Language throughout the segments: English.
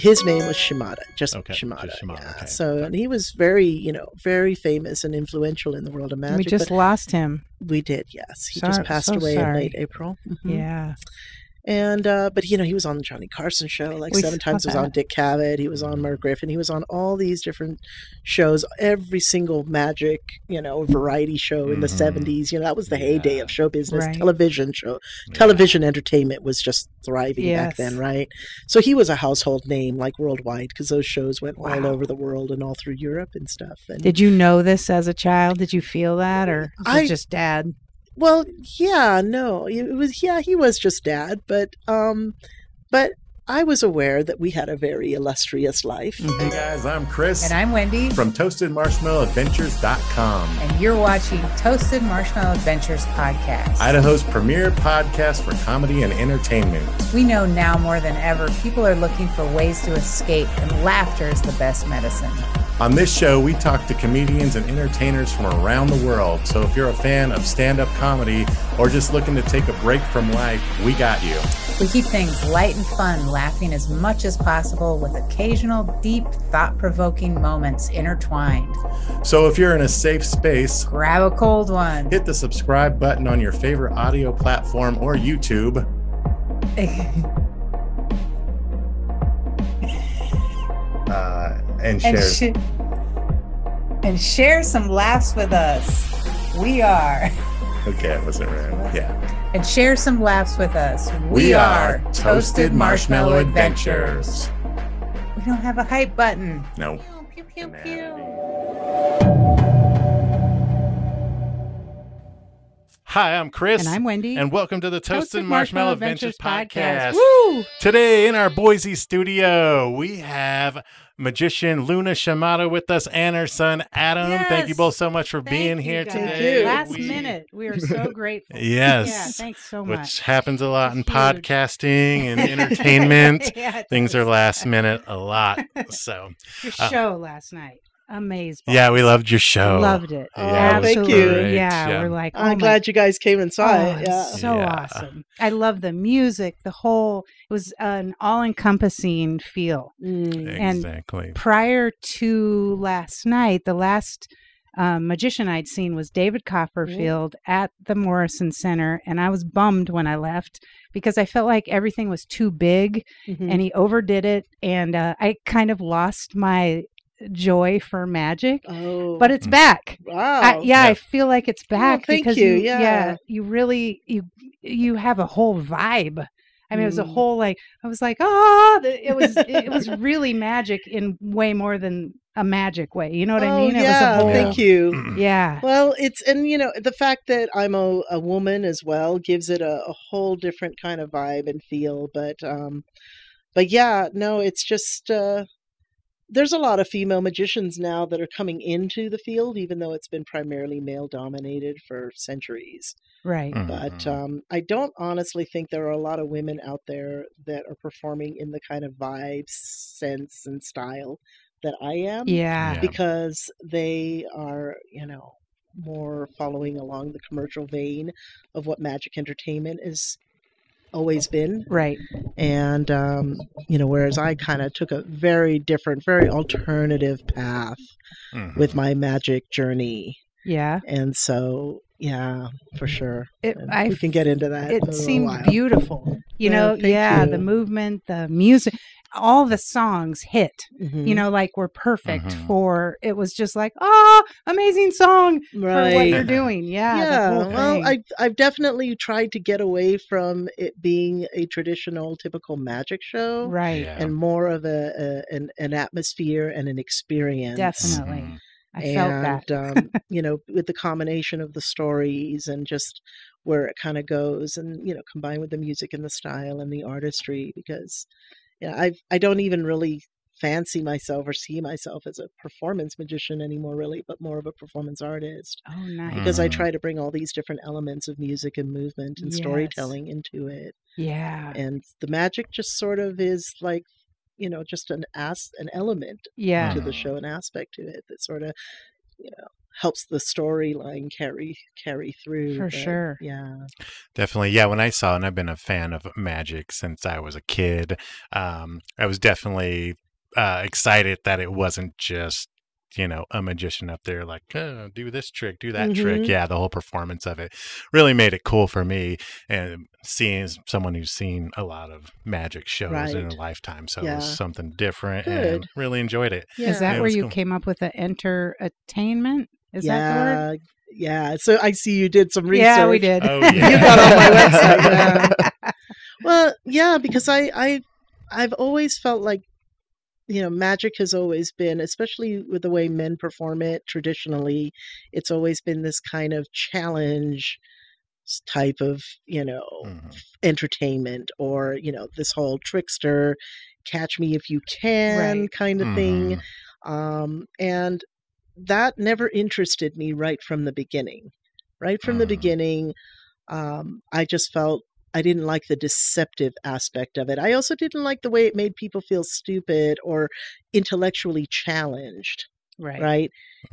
His name was Shimada, just Okay, Shimada. just Shimada, yeah. okay. So and he was very, you know, very famous and influential in the world of magic. we just lost him. we did, yes. He Sorry- just passed so away sorry. in late April. Mhm. Yeah. And uh, but you know, he was on the Johnny Carson show like We seven times. He was on. Dick Cavett. He was on Merv Griffin. He was on all these different shows. Every single magic, you know, variety show in the Mhm. seventies. You know, that was the heyday Yeah. of show business. Right. Television show, Yeah. television entertainment was just thriving back then, right? So he was a household name like worldwide because those shows went all over the world and all through Europe and stuff. And Did you know this as a child? Did you feel that, or was I- it just dad? Well, yeah, no, it was yeah, he was just dad, but um, but I was aware that we had a very illustrious life. Hey guys, I'm Chris And I'm Wendy, from ToastedMarshmallowAdventures.com, and you're watching Toasted Marshmallow Adventures podcast. Idaho's premier podcast for comedy and entertainment. We know now more than ever people are looking for ways to escape, and laughter is the best medicine. On this show, we talk to comedians and entertainers from around the world. So if you're a fan of stand up comedy or just looking to take a break from life, we got you. We keep things light and fun, laughing as much as possible with occasional deep, thought provoking moments intertwined. So if you're in a safe space, Grab a cold one. hit the subscribe button on your favorite audio platform or YouTube. Uh, and share. and, sh- and share some laughs with us. We are. okay, it wasn't right. Yeah. And share some laughs with us. We, are Toasted Marshmallow Adventures. We don't have a hype button. No. Pew, pew, Nah. pew. Hi, I'm Chris. And I'm Wendy. And welcome to the Toasted, Marshmallow, Adventures, podcast. Woo! Today in our Boise studio, we have magician Luna Shimada with us and her son Adam. Thank you both so much for Thank being you here guys. today. Last We- minute, we are so grateful. Yes. Yeah, thanks so much. Which happens a lot in Huge. podcasting and entertainment. Yeah, Things are last minute a lot. So, Your uh, show last night, amazing. yeah, we loved your show. Loved it. Yeah, it was Absolutely. Yeah, Yeah. we're like, oh I'm my glad you guys came and saw Oh, it. Yeah. so Yeah. awesome. I love the music, the whole it was an all-encompassing feel. Mm. and Exactly. Prior to last night, the last um, magician I'd seen was David Copperfield at the Morrison Center, and I was bummed when I left because I felt like everything was too big Mhm. and he overdid it, and uh, I kind of lost my joy for magic. oh, But it's back. wow. I, yeah, Yeah. I feel like it's back thank because you, you, yeah. you really you you have a whole vibe. I mean, it was a Mm. whole like I was like, ah, the- it was it was really magic in way more than a magic way. You know what I Oh, mean? It yeah, was a whole thank you. yeah. Well, it's and you know the fact that I'm a, a woman as well gives it a, a whole different kind of vibe and feel. But um, but yeah, no, it's just uh, there's a lot of female magicians now that are coming into the field, even though it's been primarily male dominated for centuries. Right. But Mhm. um, I don't honestly think there are a lot of women out there that are performing in the kind of vibe, sense, and style that I am Yeah. Yeah. because they are, you know, more following along the commercial vein of what magic entertainment has always been. Right. And, um, you know, whereas I kind of took a very different, very alternative path Mhm. with my magic journey. Yeah. And so, yeah, for sure. It, I we can get into that. it little seemed beautiful. You know, thank yeah, you. the movement, the music, all the songs hit. Mhm. You know, like were perfect Mhm. for. It was just like, oh, amazing song for what you're doing. Yeah. yeah well. I've, I've definitely tried to get away from it being a traditional typical magic show right. Yeah. and more of a, a an, an atmosphere and an experience Definitely. Mhm. I felt that. um, you know with the combination of the stories and just where it kind of goes and you know combined with the music and the style and the artistry because yeah i i don't even really fancy myself or see myself as a performance magician anymore really but more of a performance artist Oh, nice. because I Mhm. try to bring all these different elements of music and movement and Yes. storytelling into it. Yeah. And the magic just sort of is like, you know, just an as an element Yeah. to the show, an aspect to it that sort of, you know, helps the storyline carry carry through. For but, sure. Yeah. Definitely. Yeah. When I saw, and I've been a fan of magic since I was a kid, um, I was definitely uh, excited that it wasn't just you know a magician up there like oh, do this trick do that trick Mhm. yeah the whole performance of it really made it cool for me and seeing as someone who's seen a lot of magic shows in a lifetime so it was something different Good. and really enjoyed it Yeah. Is that Yeah, where you cool. came up with the entertainment? Is yeah, that the word? Yeah. So I see you did some research. Yeah, we did. Oh, You got on my website. Yeah. Well, yeah, because I, I, I've always felt like, you know, magic has always been, especially with the way men perform it traditionally, it's always been this kind of challenge type of, you know, Mhm. entertainment or, you know, this whole trickster, catch me if you can Right. kind of thing. Mhm. Um, and that never interested me right from the beginning. Right from the Mhm. beginning, um, I just felt I didn't like the deceptive aspect of it. I also didn't like the way it made people feel stupid or intellectually challenged, Right. right?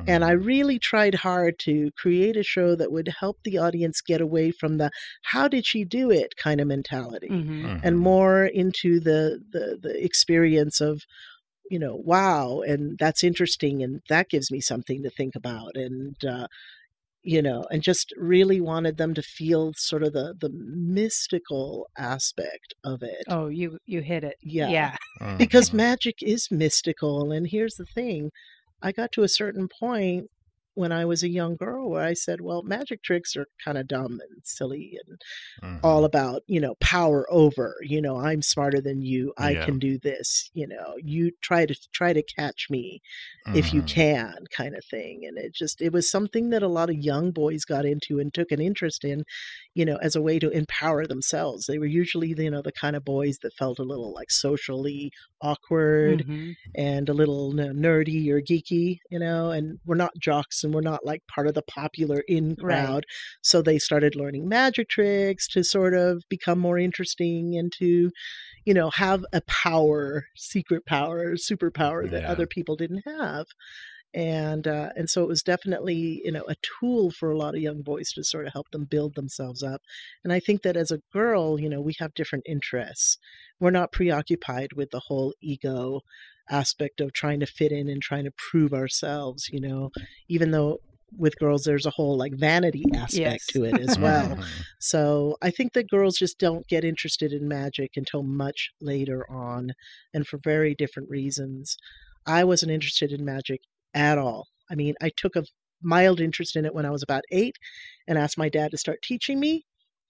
And I Mhm. really tried hard to create a show that would help the audience get away from the how did she do it kind of mentality hmm and Mhm. more into the, the the experience of you know wow and that's interesting and that gives me something to think about and uh you know and just really wanted them to feel sort of the the mystical aspect of it Oh, you you hit it. Yeah. Yeah. because Mhm. magic is mystical and here's the thing i got to a certain point when i was a young girl where i said well magic tricks are kind of dumb and silly and Mhm. all about you know power over you know i'm smarter than you i Yeah. can do this you know you try to try to catch me if you Mhm. can kind of thing and it just it was something that a lot of young boys got into and took an interest in you know as a way to empower themselves they were usually you know the kind of boys that felt a little like socially awkward Mhm. and a little you know, nerdy or geeky, you know, and we're not jocks and we're not like part of the popular in Right. crowd. So they started learning magic tricks to sort of become more interesting and to, you know, have a power, secret power, superpower that Yeah. other people didn't have. And uh, and so it was definitely you know a tool for a lot of young boys to sort of help them build themselves up. And I think that as a girl, you know, we have different interests. We're not preoccupied with the whole ego aspect of trying to fit in and trying to prove ourselves, you know, even though with girls there's a whole like vanity aspect Yes. to it as well. Mhm. So I think that girls just don't get interested in magic until much later on and for very different reasons. I wasn't interested in magic at all. I mean, I took a mild interest in it when I was about eight and asked my dad to start teaching me.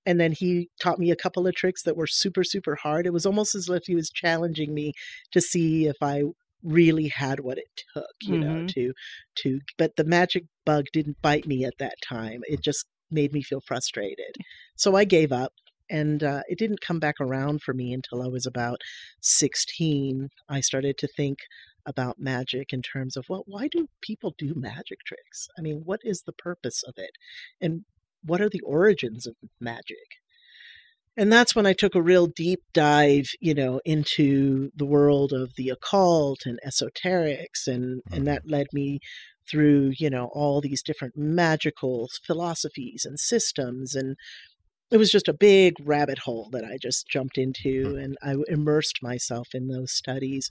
And then he taught me a couple of tricks that were super, super hard. It was almost as if he was challenging me to see if I really had what it took, you know, Mhm. to to but the magic bug didn't bite me at that time. It just made me feel frustrated. So I gave up and uh, it didn't come back around for me until I was about 16. I started to think about magic in terms of, well, why do people do magic tricks? I mean, what is the purpose of it? And what are the origins of magic? And that's when I took a real deep dive, you know, into the world of the occult and esoterics, and and mm-hmm. that led me through, you know, all these different magical philosophies and systems, and it was just a big rabbit hole that I just jumped hmm. into, and I immersed myself in those studies,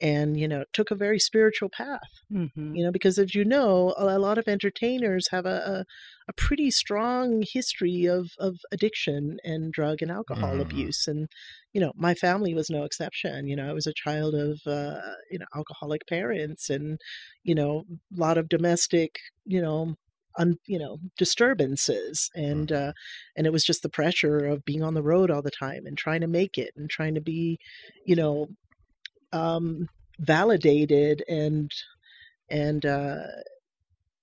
and you know, took a very spiritual path Mhm. you know because as you know a, lot of entertainers have a, a, a pretty strong history of, of addiction and drug and alcohol Mhm. abuse and you know my family was no exception you know i was a child of uh, you know alcoholic parents and you know a lot of domestic you know un, you know disturbances and uh, and it was just the pressure of being on the road all the time and trying to make it and trying to be you know um validated and and uh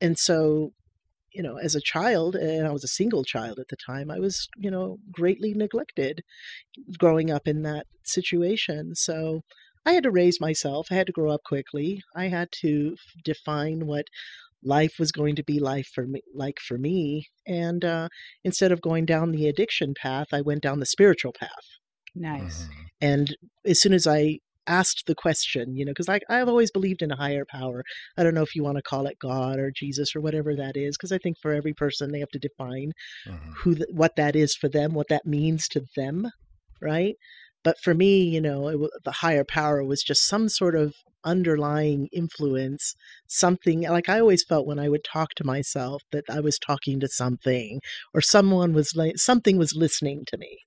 and so you know as a child and i was a single child at the time i was you know greatly neglected growing up in that situation so i had to raise myself i had to grow up quickly i had to f- define what life was going to be life for me like for me and uh instead of going down the addiction path i went down the spiritual path Nice. Mhm. and as soon as I asked the question, you know, because I've always believed in a higher power. I don't know if you want to call it God or Jesus or whatever that is, because I think for every person they have to define Mhm. who th- what that is for them, what that means to them, right? But for me, you know, it, the higher power was just some sort of underlying influence, something like I always felt when I would talk to myself that I was talking to something or someone was like something was listening to me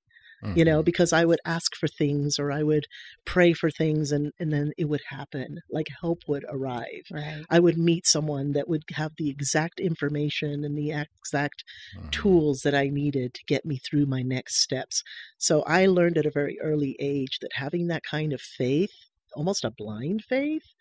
you know Mhm. because i would ask for things or i would pray for things and and then it would happen like help would arrive Right. i would meet someone that would have the exact information and the exact Mhm. tools that i needed to get me through my next steps so i learned at a very early age that having that kind of faith almost a blind faith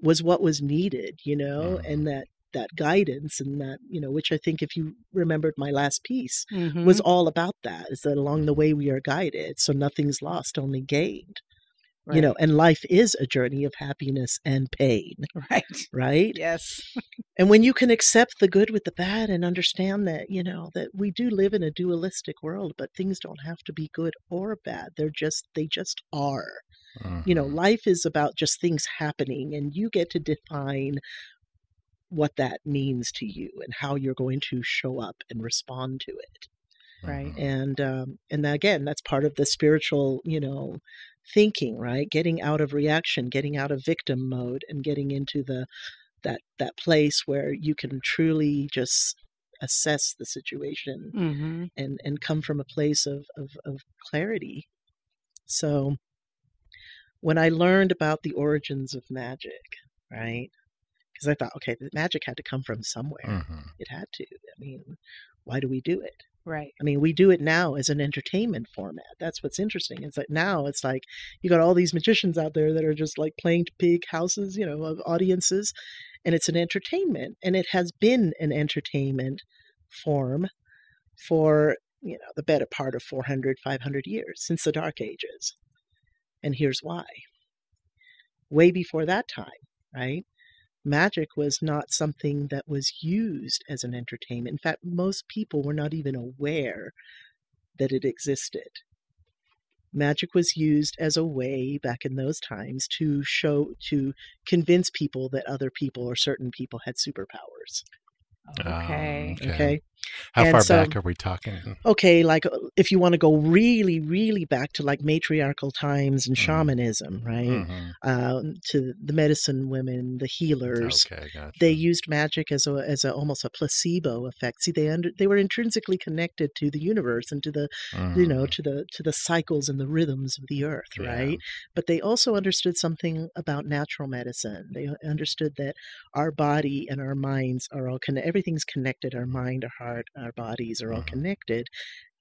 was what was needed you know Mhm. and that that guidance and that you know which i think if you remembered my last piece Mhm. was all about that is that along the way we are guided so nothing's lost only gained you know and life is a journey of happiness and pain right. right Yes. and when you can accept the good with the bad and understand that you know that we do live in a dualistic world but things don't have to be good or bad they're just they just are you know Mhm. life is about just things happening and you get to define what that means to you and how you're going to show up and respond to it Right. Mhm. and um, and again that's part of the spiritual you know thinking right getting out of reaction getting out of victim mode and getting into the that that place where you can truly just assess the situation Mm-hmm. and and come from a place of of, of clarity so when i learned about the origins of magic right because i thought okay the magic had to come from somewhere Mhm. it had to i mean why do we do it Right. I mean, we do it now as an entertainment format. That's what's interesting. It's like now it's like you got all these magicians out there that are just like playing to big houses, you know, of audiences, and it's an entertainment, and it has been an entertainment form for you know the better part of 400 500 years since the dark ages and here's why way before that time right magic was not something that was used as an entertainment. In fact, most people were not even aware that it existed. Magic was used as a way back in those times to show, to convince people that other people or certain people had superpowers. Okay. Um, Okay. How And far so- back are we talking? Okay, like uh, if you want to go really, really back to like matriarchal times and Mhm. shamanism, right? Mhm. Um, to the medicine women, the healers, Okay, gotcha. they used magic as a as a almost a placebo effect. See, they under they were intrinsically connected to the universe and to the you know Mhm. to the to the cycles and the rhythms of the earth, Yeah. right? But they also understood something about natural medicine. They understood that our body and our minds are all connected. Everything's connected. Our mind, our heart, our bodies are all Mhm. connected,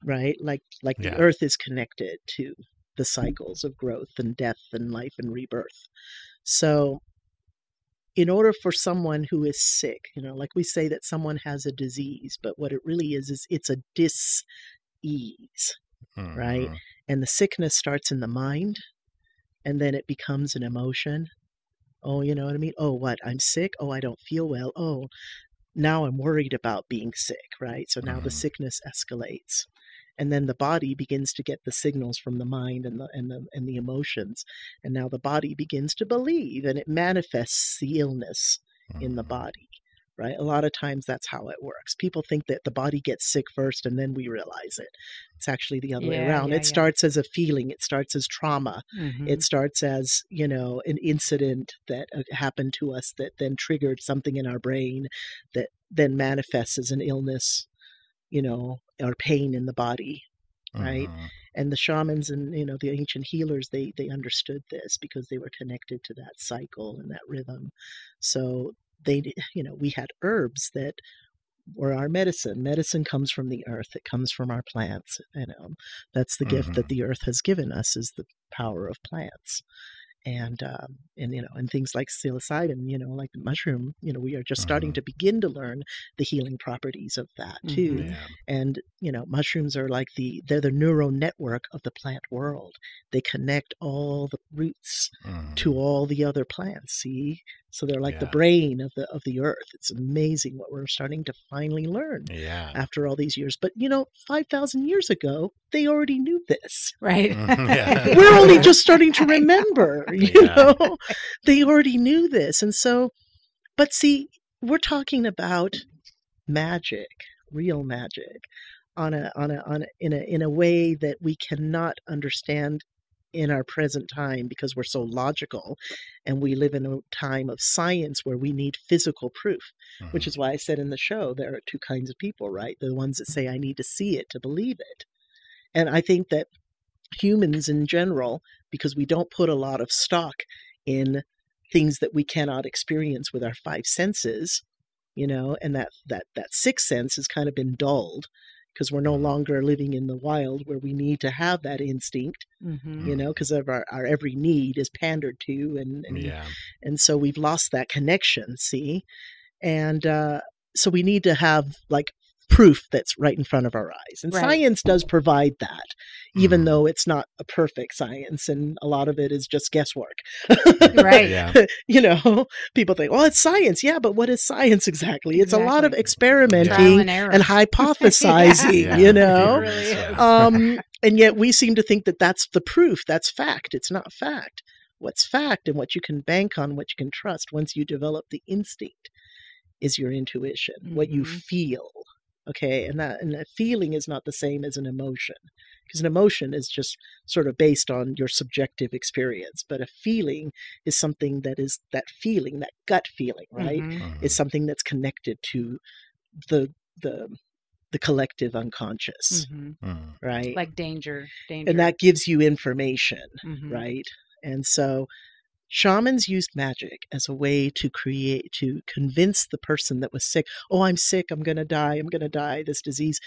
right? Like like Yeah. the earth is connected to the cycles of growth and death and life and rebirth. So in order for someone who is sick, you know, like we say that someone has a disease, but what it really is is it's a dis-ease, right? Mhm. And the sickness starts in the mind and then it becomes an emotion. Oh, you know what I mean? Oh, what? I'm sick. Oh, I don't feel well. Oh, now I'm worried about being sick, right? So now the Mhm. sickness escalates. And then the body begins to get the signals from the mind and the and the and the emotions. And now the body begins to believe and it manifests the illness in the Mhm. body, right? A lot of times that's how it works. People think that the body gets sick first and then we realize it. It's actually the other way around. yeah, it yeah. starts as a feeling, it starts as trauma, Mhm. it starts as, you know, an incident that uh, happened to us that then triggered something in our brain that then manifests as an illness, you know, or pain in the body right? Mhm. and the shamans and you know the ancient healers they they understood this because they were connected to that cycle and that rhythm so they you know we had herbs that were our medicine medicine comes from the earth it comes from our plants you know that's the gift that mm-hmm. the earth has given us is the power of plants and um, and you know and things like psilocybin you know like the mushroom you know we are just starting Mhm. to begin to learn the healing properties of that too Mhm. Yeah. and you know mushrooms are like the they're the neural network of the plant world they connect all the roots Mhm. to all the other plants see So they're like the brain of the of the earth. It's amazing what we're starting to finally learn Yeah. after all these years. But you know, 5,000 years ago, they already knew this. Right. Yeah. We're only just starting to remember, you Yeah. know. They already knew this. And so but see, we're talking about magic, real magic on a on a on a, in a in a way that we cannot understand in our present time because we're so logical and we live in a time of science where we need physical proof which Mhm. is why I said in the show there are two kinds of people, right? The ones that say I need to see it to believe it. And I think that humans in general, because we don't put a lot of stock in things that we cannot experience with our five senses, you know, and that that that sixth sense has kind of been dulled because we're no Mhm. longer living in the wild where we need to have that instinct, hmm you know, because of our, our every need is pandered to and, and yeah. and so we've lost that connection see and uh, so we need to have like proof that's right in front of our eyes and Right. science does provide that even Mhm. though it's not a perfect science and a lot of it is just guesswork Right. Yeah. you know people think well it's science yeah but what is science exactly it's a lot of experimenting Trial and and hypothesizing Yeah. you know really um, and yet we seem to think that that's the proof. That's fact. It's not fact. What's fact and what you can bank on, what you can trust once you develop the instinct is your intuition, what you Mhm. feel. Okay. And that, and that feeling is not the same as an emotion because an emotion is just sort of based on your subjective experience. But a feeling is something that is that feeling, that gut feeling, right? Mhm. Mhm. Is something that's connected to the, the, the collective unconscious, Mhm. Mhm. right? Like danger, danger. and that gives you information, Mhm. right? And so shamans used magic as a way to create to convince the person that was sick, "Oh, I'm sick, I'm going to die, I'm going to die this disease."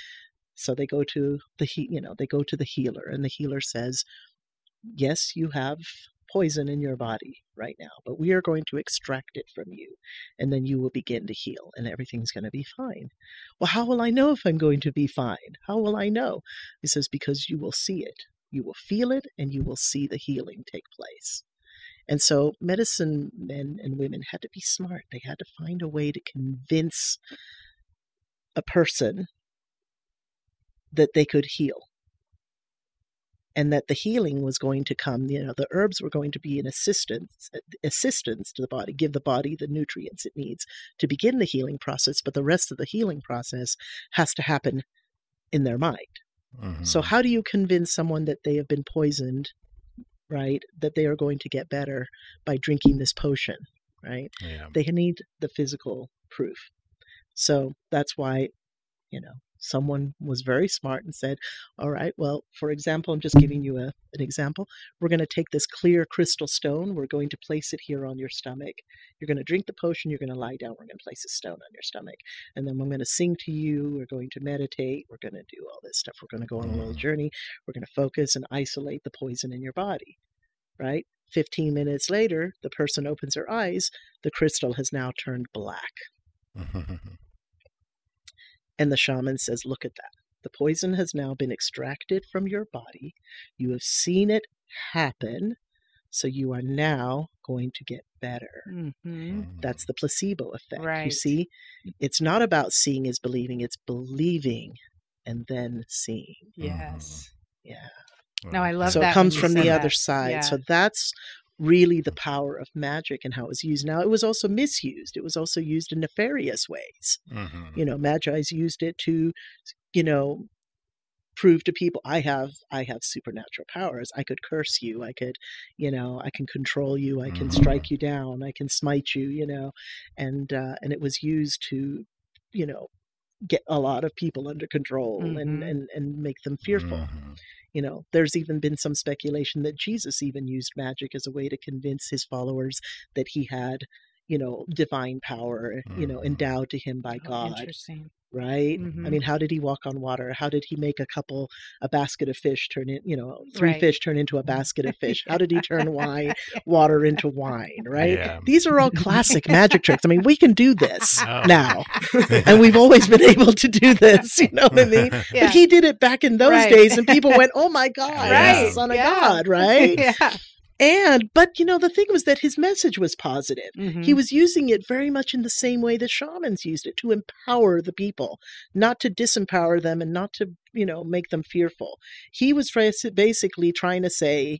So they go to the he, you know, they go to the healer and the healer says, "Yes, you have poison in your body right now, but we are going to extract it from you and then you will begin to heal and everything's going to be fine." Well, how will I know if I'm going to be fine? How will I know? He says because you will see it you will feel it and you will see the healing take place. And so medicine men and women had to be smart. They had to find a way to convince a person that they could heal. And that the healing was going to come, you know, the herbs were going to be an assistance assistance to the body, give the body the nutrients it needs to begin the healing process, but the rest of the healing process has to happen in their mind. So, Mhm. how do you convince someone that they have been poisoned, right? That they are going to get better by drinking this potion, right? yeah. They need the physical proof. So, that's why, you know, someone was very smart and said, All right, well, for example, I'm just giving you a, an example. We're going to take this clear crystal stone, we're going to place it here on your stomach. You're going to drink the potion, you're going to lie down, we're going to place a stone on your stomach. And then I'm going to sing to you, we're going to meditate, we're going to do all this stuff. We're going to go on a little Mhm. journey, we're going to focus and isolate the poison in your body, right? 15 minutes later, the person opens her eyes, the crystal has now turned black. And the shaman says, Look at that. The poison has now been extracted from your body. You have seen it happen. So you are now going to get better. Mhm. Mhm. That's the placebo effect. You see, it's not about seeing is believing, it's believing and then seeing. Yes. Yeah. No, I love so that. it comes from said the other side. Yeah. So that's really the power of magic and how it was used. Now, it was also misused, it was also used in nefarious ways. Mhm. you know magi's used it to you know prove to people i have i have supernatural powers i could curse you i could you know i can control you i can Mhm. strike you down i can smite you you know and uh and it was used to you know get a lot of people under control and Mhm. and and make them fearful Mhm. You know there's even been some speculation that jesus even used magic as a way to convince his followers that he had you know divine power you know Mhm. endowed to him by Oh, god Interesting. right? I Mhm. mean, how did he walk on water? How did he make a couple, a basket of fish turn in, you know, three Right. fish turn into a basket of fish? How did he turn wine, water into wine, right? Yeah. These are all classic magic tricks. I mean, we can do this Oh. now, and we've always been able to do this, you know what I mean? Yeah. But he did it back in those Right. days, and people went, oh my God, Right. son of Yeah. God, right? yeah. And, but you know, the thing was that his message was positive. Mhm. He was using it very much in the same way the shamans used it to empower the people, not to disempower them and not to, you know, make them fearful. He was basically trying to say,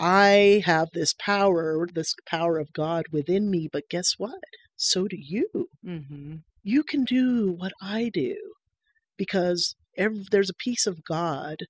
I have this power, this power of God within me, but guess what? So do you. Mhm. You can do what I do because ev- there's a piece of God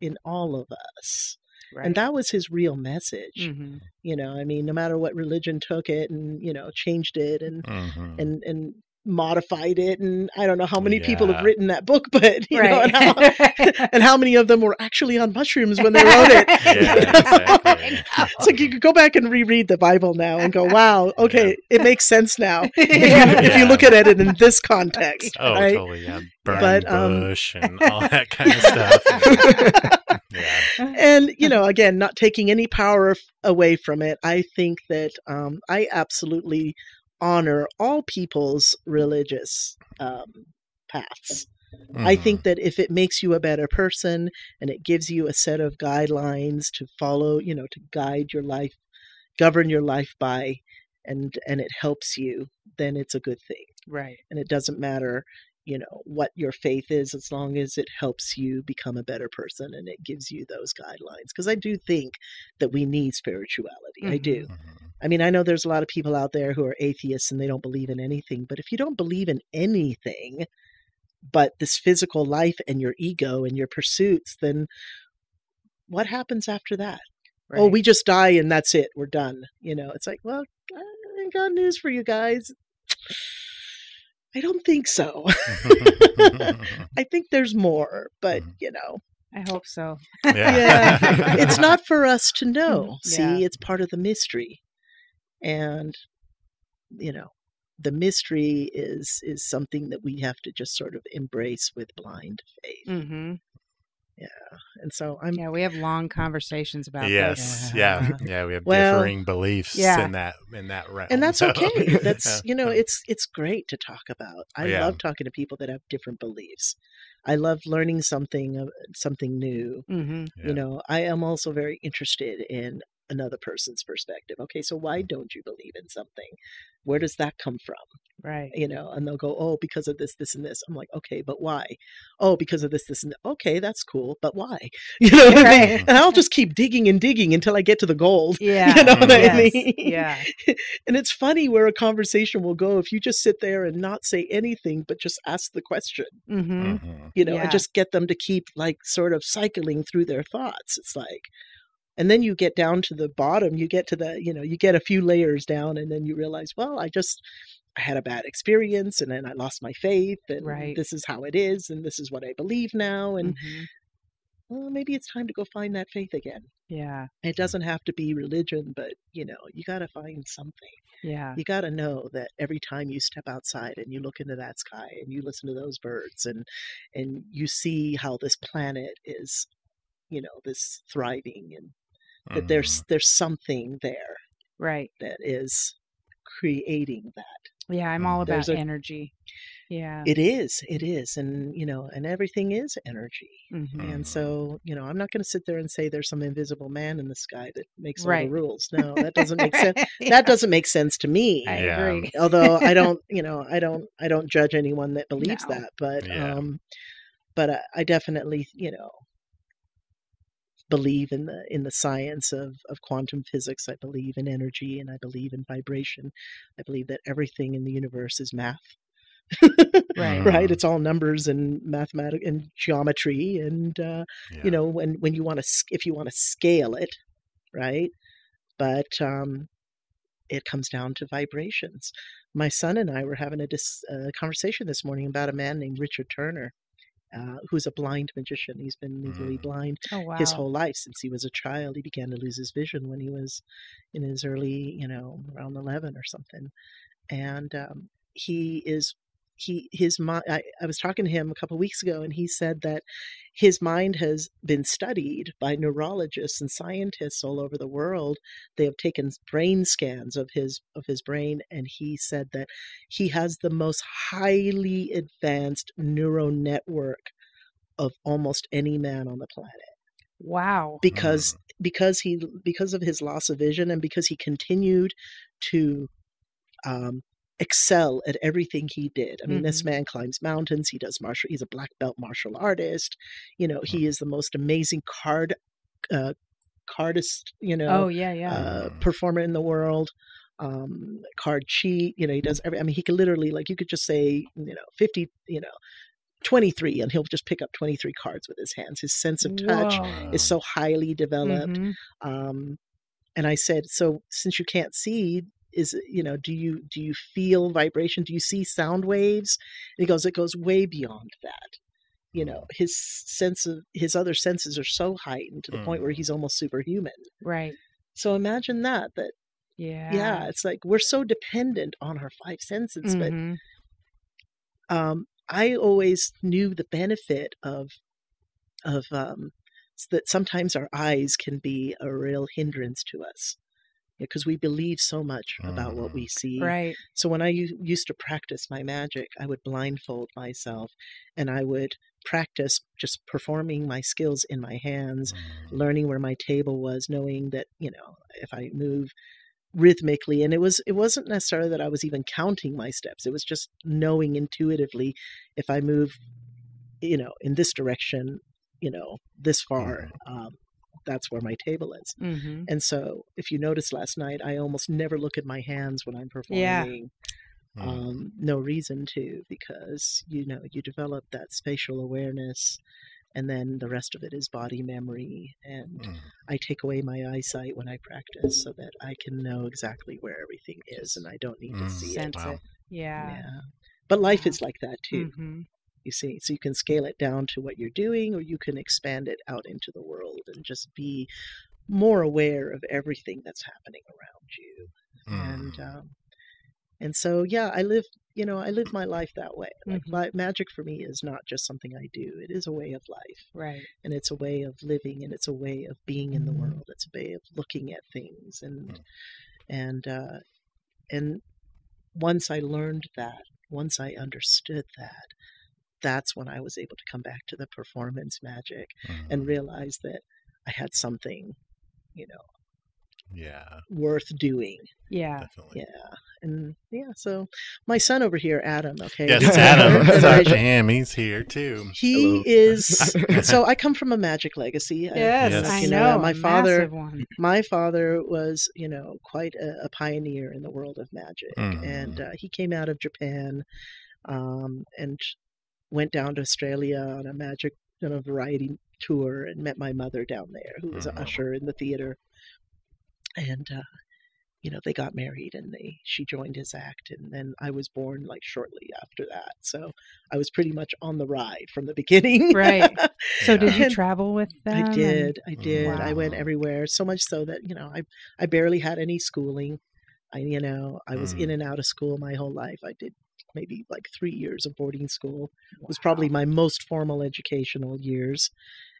in all of us. Right. And that was his real message. Mhm. You know, I mean, no matter what religion took it and, you know, changed it and Mhm. and and modified it and I don't know how many people have written that book, but you know, and how, and how many of them were actually on mushrooms when they wrote it. Yeah, exactly. It's like you could go back and reread the Bible now and go, "Wow, okay, it makes sense now." If you, Yeah. if you look at it in this context, Oh, right? totally. Yeah. Burning But, um, bush and all that kind of stuff. yeah. and you know again not taking any power away from it i think that um, i absolutely honor all people's religious um, paths i Mhm. think that if it makes you a better person and it gives you a set of guidelines to follow you know to guide your life govern your life by and and it helps you then it's a good thing right. and it doesn't matter you know what your faith is as long as it helps you become a better person and it gives you those guidelines because i do think that we need spirituality i do. Mhm. i mean i know there's a lot of people out there who are atheists and they don't believe in anything but if you don't believe in anything but this physical life and your ego and your pursuits then what happens after that? Oh we just die and that's it we're done you know? It's like well i got news for you guys i don't think so. I think there's more but Mhm. you know. I hope so. yeah. It's not for us to know Yeah. see it's part of the mystery. And you know the mystery is is something that we have to just sort of embrace with blind faith hmm and so i'm Yeah, we have long conversations about yes. Yeah. Yeah. Yeah. We have Well, differing beliefs Yeah. in that in that realm. and that's so- okay that's you know it's it's great to talk about i Yeah. love talking to people that have different beliefs i love learning something uh, something new hmm Yeah. you know i am also very interested in another person's perspective okay so why don't you believe in something where does that come from Right. you know and they'll go oh because of this this and this i'm like okay but why oh because of this this and that. okay that's cool but why you know what I mean? And i'll just keep digging and digging until i get to the gold Yeah. you know what yes. i mean Yeah. and it's funny where a conversation will go if you just sit there and not say anything but just ask the question hmm Mhm. you know Yeah. and just get them to keep like sort of cycling through their thoughts it's like and then you get down to the bottom you get to the you know you get a few layers down and then you realize well i just i had a bad experience and then i lost my faith and Right. this is how it is and this is what i believe now and Mhm. well maybe it's time to go find that faith again Yeah. it doesn't have to be religion but you know you got to find something Yeah. you got to know that every time you step outside and you look into that sky and you listen to those birds and and you see how this planet is you know this thriving and that there's there's something there Right. that is creating that Yeah. I'm all Mhm. about a- energy. Yeah. it is it is and you know and everything is energy hmm and so you know i'm not going to sit there and say there's some invisible man in the sky that makes all Right. the rules no that doesn't make sense that doesn't make sense to me I agree. although I don't, you know, I don't, I don't judge anyone that believes No. that, but, Yeah. um, but I, I definitely, you know, believe in the in the science of of quantum physics. I believe in energy, and I believe in vibration. I believe that everything in the universe is math. Right. right Mhm. it's all numbers and mathematics and geometry and uh, Yeah. you know when when you want to if you want to scale it right but um it comes down to vibrations my son and i were having a dis, uh, conversation this morning about a man named richard turner uh, who's a blind magician he's been legally Mm. blind Oh wow. his whole life since he was a child he began to lose his vision when he was in his early you know around 11 or something and um, he is he his mind I, I was talking to him a couple weeks ago and he said that his mind has been studied by neurologists and scientists all over the world. They have taken brain scans of his of his brain and he said that he has the most highly advanced neural network of almost any man on the planet. Wow. because because he because of his loss of vision and because he continued to um, excel at everything he did. I mean, this man climbs mountains. He does martial. He's a black belt martial artist. You know, he is the most amazing card uh, cardist. You know, Oh yeah, yeah. uh, Mm. performer in the world. Um, card cheat. You know, he does every. I mean, he could literally like you could just say you know fifty. You know. 23 and he'll just pick up 23 cards with his hands his sense of touch Whoa. is so highly developed Mhm. um and i said so since you can't see is you know do you do you feel vibration do you see sound waves and he goes it goes way beyond that you know his sense of his other senses are so heightened to the point where Mm. he's almost superhuman Right. so imagine that that Yeah. yeah it's like we're so dependent on our five senses but Mhm. um, I always knew the benefit of of um, that sometimes our eyes can be a real hindrance to us because we believe so much about what we see. Right. So when I u- used to practice my magic, I would blindfold myself and I would practice just performing my skills in my hands, Mm. learning where my table was, knowing that you know if I move rhythmically and it was it wasn't necessarily that I was even counting my steps it was just knowing intuitively if I move you know in this direction you know this far um, that's where my table is hmm and so if you noticed last night I almost never look at my hands when I'm Yeah. performing Mm. um, no reason to because you know you develop that spatial awareness and then the rest of it is body memory and Mm. i take away my eyesight when i practice so that i can know exactly where everything is and i don't need to Mm. see Sense it Wow. it. Yeah. yeah but life Wow. is like that too Mhm. You see so you can scale it down to what you're doing or you can expand it out into the world and just be more aware of everything that's happening around you and Mm. um, and so yeah i live you know i live my life that way like Mhm. li- magic for me is not just something i do it is a way of life Right. and it's a way of living and it's a way of being in the world it's a way of looking at things and Mm. and uh and once i learned that once i understood that that's when i was able to come back to the performance magic Mm. and realize that i had something you know yeah, worth doing Yeah. definitely. yeah and yeah so my son over here adam okay Yes, this it's Adam. another It's our generation. jam. He's here too. he Hello. is so i come from a magic legacy I- Yes, Yes. I know. my father one. my father was you know quite a, a pioneer in the world of magic Mm. and uh, he came out of japan um, and went down to australia on a magic on a variety tour and met my mother down there who was Mhm. an usher in the theater and uh, you know they got married and they she joined his act and then i was born like shortly after that so i was pretty much on the ride from the beginning Right. So did you travel with them? I did. I did. I went everywhere. So much so that you know, I I barely had any schooling. I you know, I was in Mm. and out of school my whole life. I did maybe like three years of boarding school. It was probably my most formal educational years.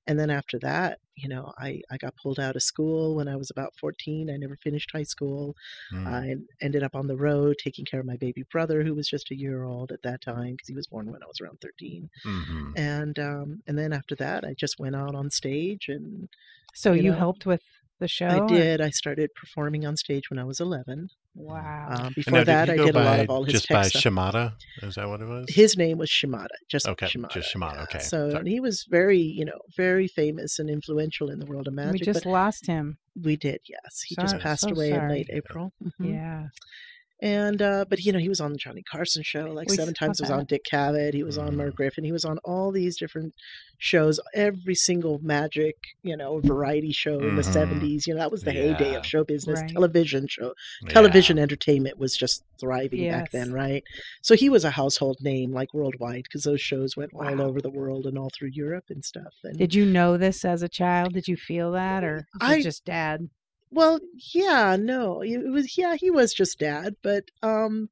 And then after that, you know, I, I got pulled out of school when I was about 14. I never finished high school. Mm. I ended up on the road taking care of my baby brother, who was just a year old at that time because he was born when I was around 13 Mhm. and um, and then after that, I just went out on stage, and So you you, know, helped with the show? I did. I started performing on stage when I was eleven. Wow. Um, before now, that, he I go did a lot of all his just tech by stuff. Shimada. Is that what it was? His name was Shimada, just Okay, Shimada. just Shimada, yeah. okay, So sorry. he was very, you know, very famous and influential in the world of magic. we just but lost him. we did, yes. He just passed so away in late April. Mhm. Yeah. And uh, but you know, he was on the Johnny Carson show like We seven times. He was on. Dick Cavett. He was on Mhm. Merv Griffin. He was on all these different shows. Every single magic, you know, variety show in the Mhm. seventies. You know, that was the heyday of show business. Right. Television show, Yeah. television entertainment was just thriving back then, right? So he was a household name like worldwide because those shows went all over the world and all through Europe and stuff. And Did you know this as a child? Did you feel that, or was it I- just dad? Well, yeah, no, it was yeah, he was just dad, but um,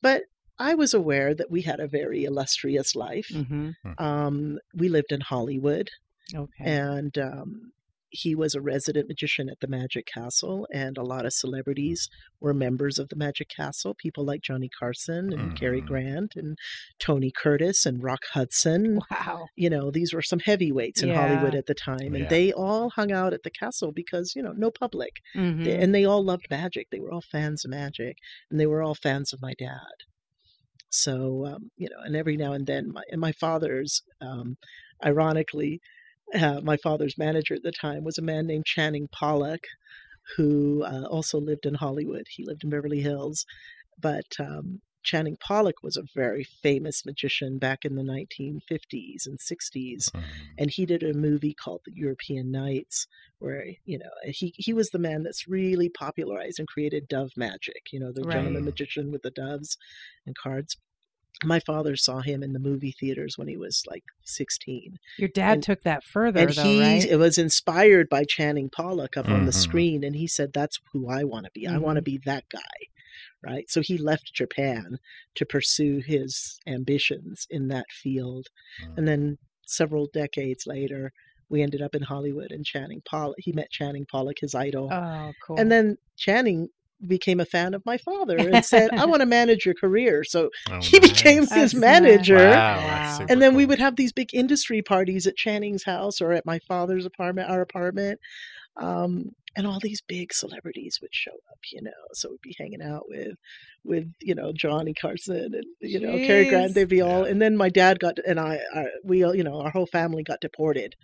but I was aware that we had a very illustrious life. Mm-hmm. Um, we lived in Hollywood, Okay. and um, he was a resident magician at the Magic Castle, and a lot of celebrities were members of the Magic Castle. People like Johnny Carson and Cary Mhm. Grant and Tony Curtis and Rock Hudson. Wow. You know, these were some heavyweights in Yeah. Hollywood at the time, and Yeah. they all hung out at the castle because, you know, no public. Mhm. They- and they all loved magic. They were all fans of magic, and they were all fans of my dad. So um, you know, and every now and then, my and my father's, um, ironically, uh, my father's manager at the time was a man named Channing Pollock, who uh, also lived in Hollywood. He lived in Beverly Hills, but um, Channing Pollock was a very famous magician back in the 1950s and 60s Mhm. and he did a movie called The European Nights, where you know he he was the man that's really popularized and created dove magic. You know, the gentleman magician with the doves and cards. My father saw him in the movie theaters when he was like 16, Your dad and- took that further, and though, he right? it was inspired by Channing Pollock up on the Mhm. screen, and he said, "That's who I want to be. I want to be that guy." Right. So he left Japan to pursue his ambitions in that field. Mm. And then several decades later, we ended up in Hollywood and Channing Pollock. He met Channing Pollock, his idol. Oh, cool. And then Channing became a fan of my father and said, I want to manage your career. So Oh, he became his That's nice. manager. Wow, Wow. And then we would have these big industry parties at Channing's house or at my father's apartment, our apartment. Um, and all these big celebrities would show up, you know. So we'd be hanging out with, with you know Johnny Carson and you know Cary Grant. Jeez. They'd be all. Yeah. And then my dad got and I, I we all you know our whole family got deported.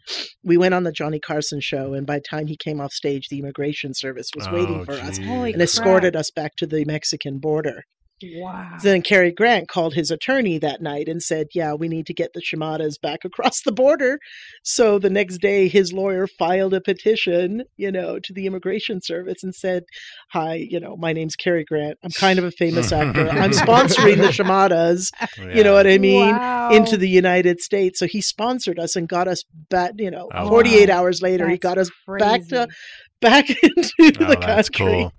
We went on the Johnny Carson show, and by the time he came off stage, the immigration service was waiting Oh, for us. Holy and escorted us back to the Mexican border. Wow. Then Cary Grant called his attorney that night and said, Yeah, we need to get the Shimadas back across the border. So the next day, his lawyer filed a petition, you know, to the immigration service and said, Hi, you know, my name's Cary Grant. I'm kind of a famous actor. I'm sponsoring the Shimadas, you know what I mean? Wow. Into the United States. So he sponsored us and got us back, you know, Oh, 48 wow. hours later, he got us back to back into Oh, the country. cool.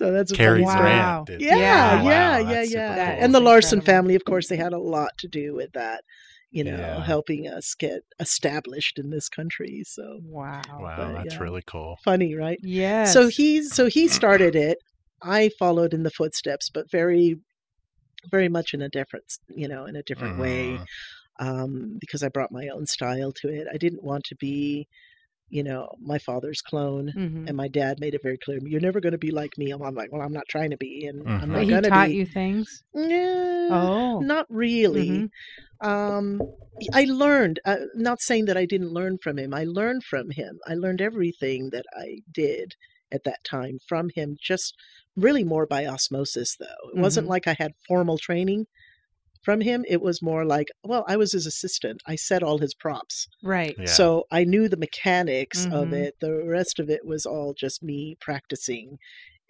So that's a Cary funny Wow. story. Grant. Did Yeah, that. yeah, Wow, yeah, that's yeah. Cool. And the Larsen incredible. family, of course, they had a lot to do with that, you know, Yeah. helping us get established in this country. So Wow. Wow, But, that's yeah. really cool. funny, right? Yeah. So he so he started it. I followed in the footsteps, but very very much in a different, you know, in a different way Mhm. um because I brought my own style to it. I didn't want to be, you know, my father's clone. Mhm. And my dad made it very clear, you're never going to be like me. And I'm like, well, I'm not trying to be, and I'm Mhm. not he going to taught you things. Yeah, Oh. not really. Mhm. Um, I learned. Uh, not saying that I didn't learn from him. I learned from him. I learned everything that I did at that time from him. Just really more by osmosis, though. It wasn't Mhm. like I had formal training from him. It was more like, well, I was his assistant. I set all his props, Right. Yeah. so I knew the mechanics of Mhm. it. The rest of it was all just me practicing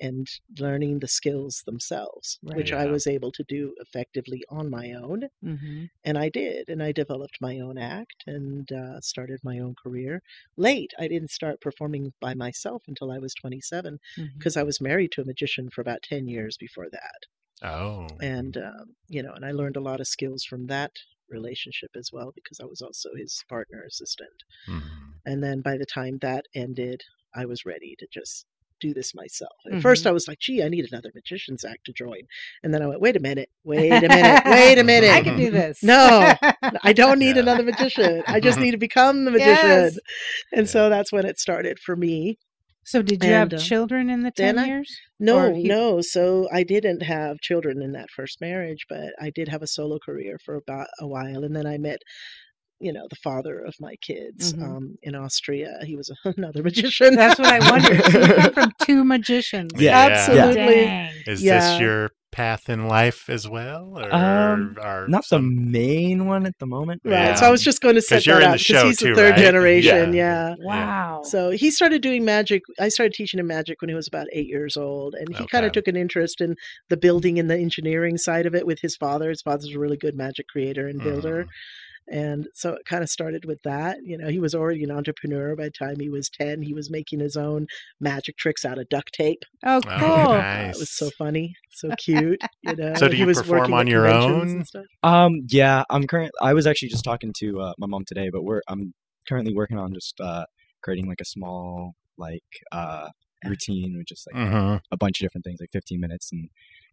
and learning the skills themselves, which I was able to do effectively on my own hmm and I did, and I developed my own act and uh, started my own career late. I didn't start performing by myself until I was 27 hmm because I was married to a magician for about 10 years before that, Oh. and um, you know, and I learned a lot of skills from that relationship as well because I was also his partner assistant. Mhm. And then by the time that ended, I was ready to just do this myself. At first, Mhm. I was like, "Gee, I need another magician's act to join," and then I went, "Wait a minute, wait a minute, wait a minute." I can do this. No, I don't need Yeah. another magician. I just need to become the magician. Yes. And Yeah. so that's when it started for me. So did you have And, uh, children in the ten I- years? No, he- no. So I didn't have children in that first marriage, but I did have a solo career for about a while. And then I met, you know, the father of my kids Mhm. um, in Austria. He was another magician. That's what I wondered. So you come from two magicians. Yeah. Absolutely. Dang. Is Yeah. this your path in life as well? Or, Um, or Not the main one at the moment. Right. Yeah. So I was just going to set you're that in the up because he's too, the third right? generation. Yeah. Yeah. Wow. So he started doing magic. I started teaching him magic when he was about eight years old, and he kind of took an interest in the building and the engineering side of it with his father. His father's a really good magic creator and builder, Mhm. And so it kind of started with that. You know, he was already an entrepreneur by the time he was ten. He was making his own magic tricks out of duct tape. oh, Oh, cool. Uh, nice. it was so funny, so cute. You know, So do and he you was perform working on your own? Um, yeah, I'm current. I was actually just talking to uh, my mom today, but we're I'm currently working on just uh, creating like a small like uh routine with just like hmm a bunch of different things, like 15 minutes, and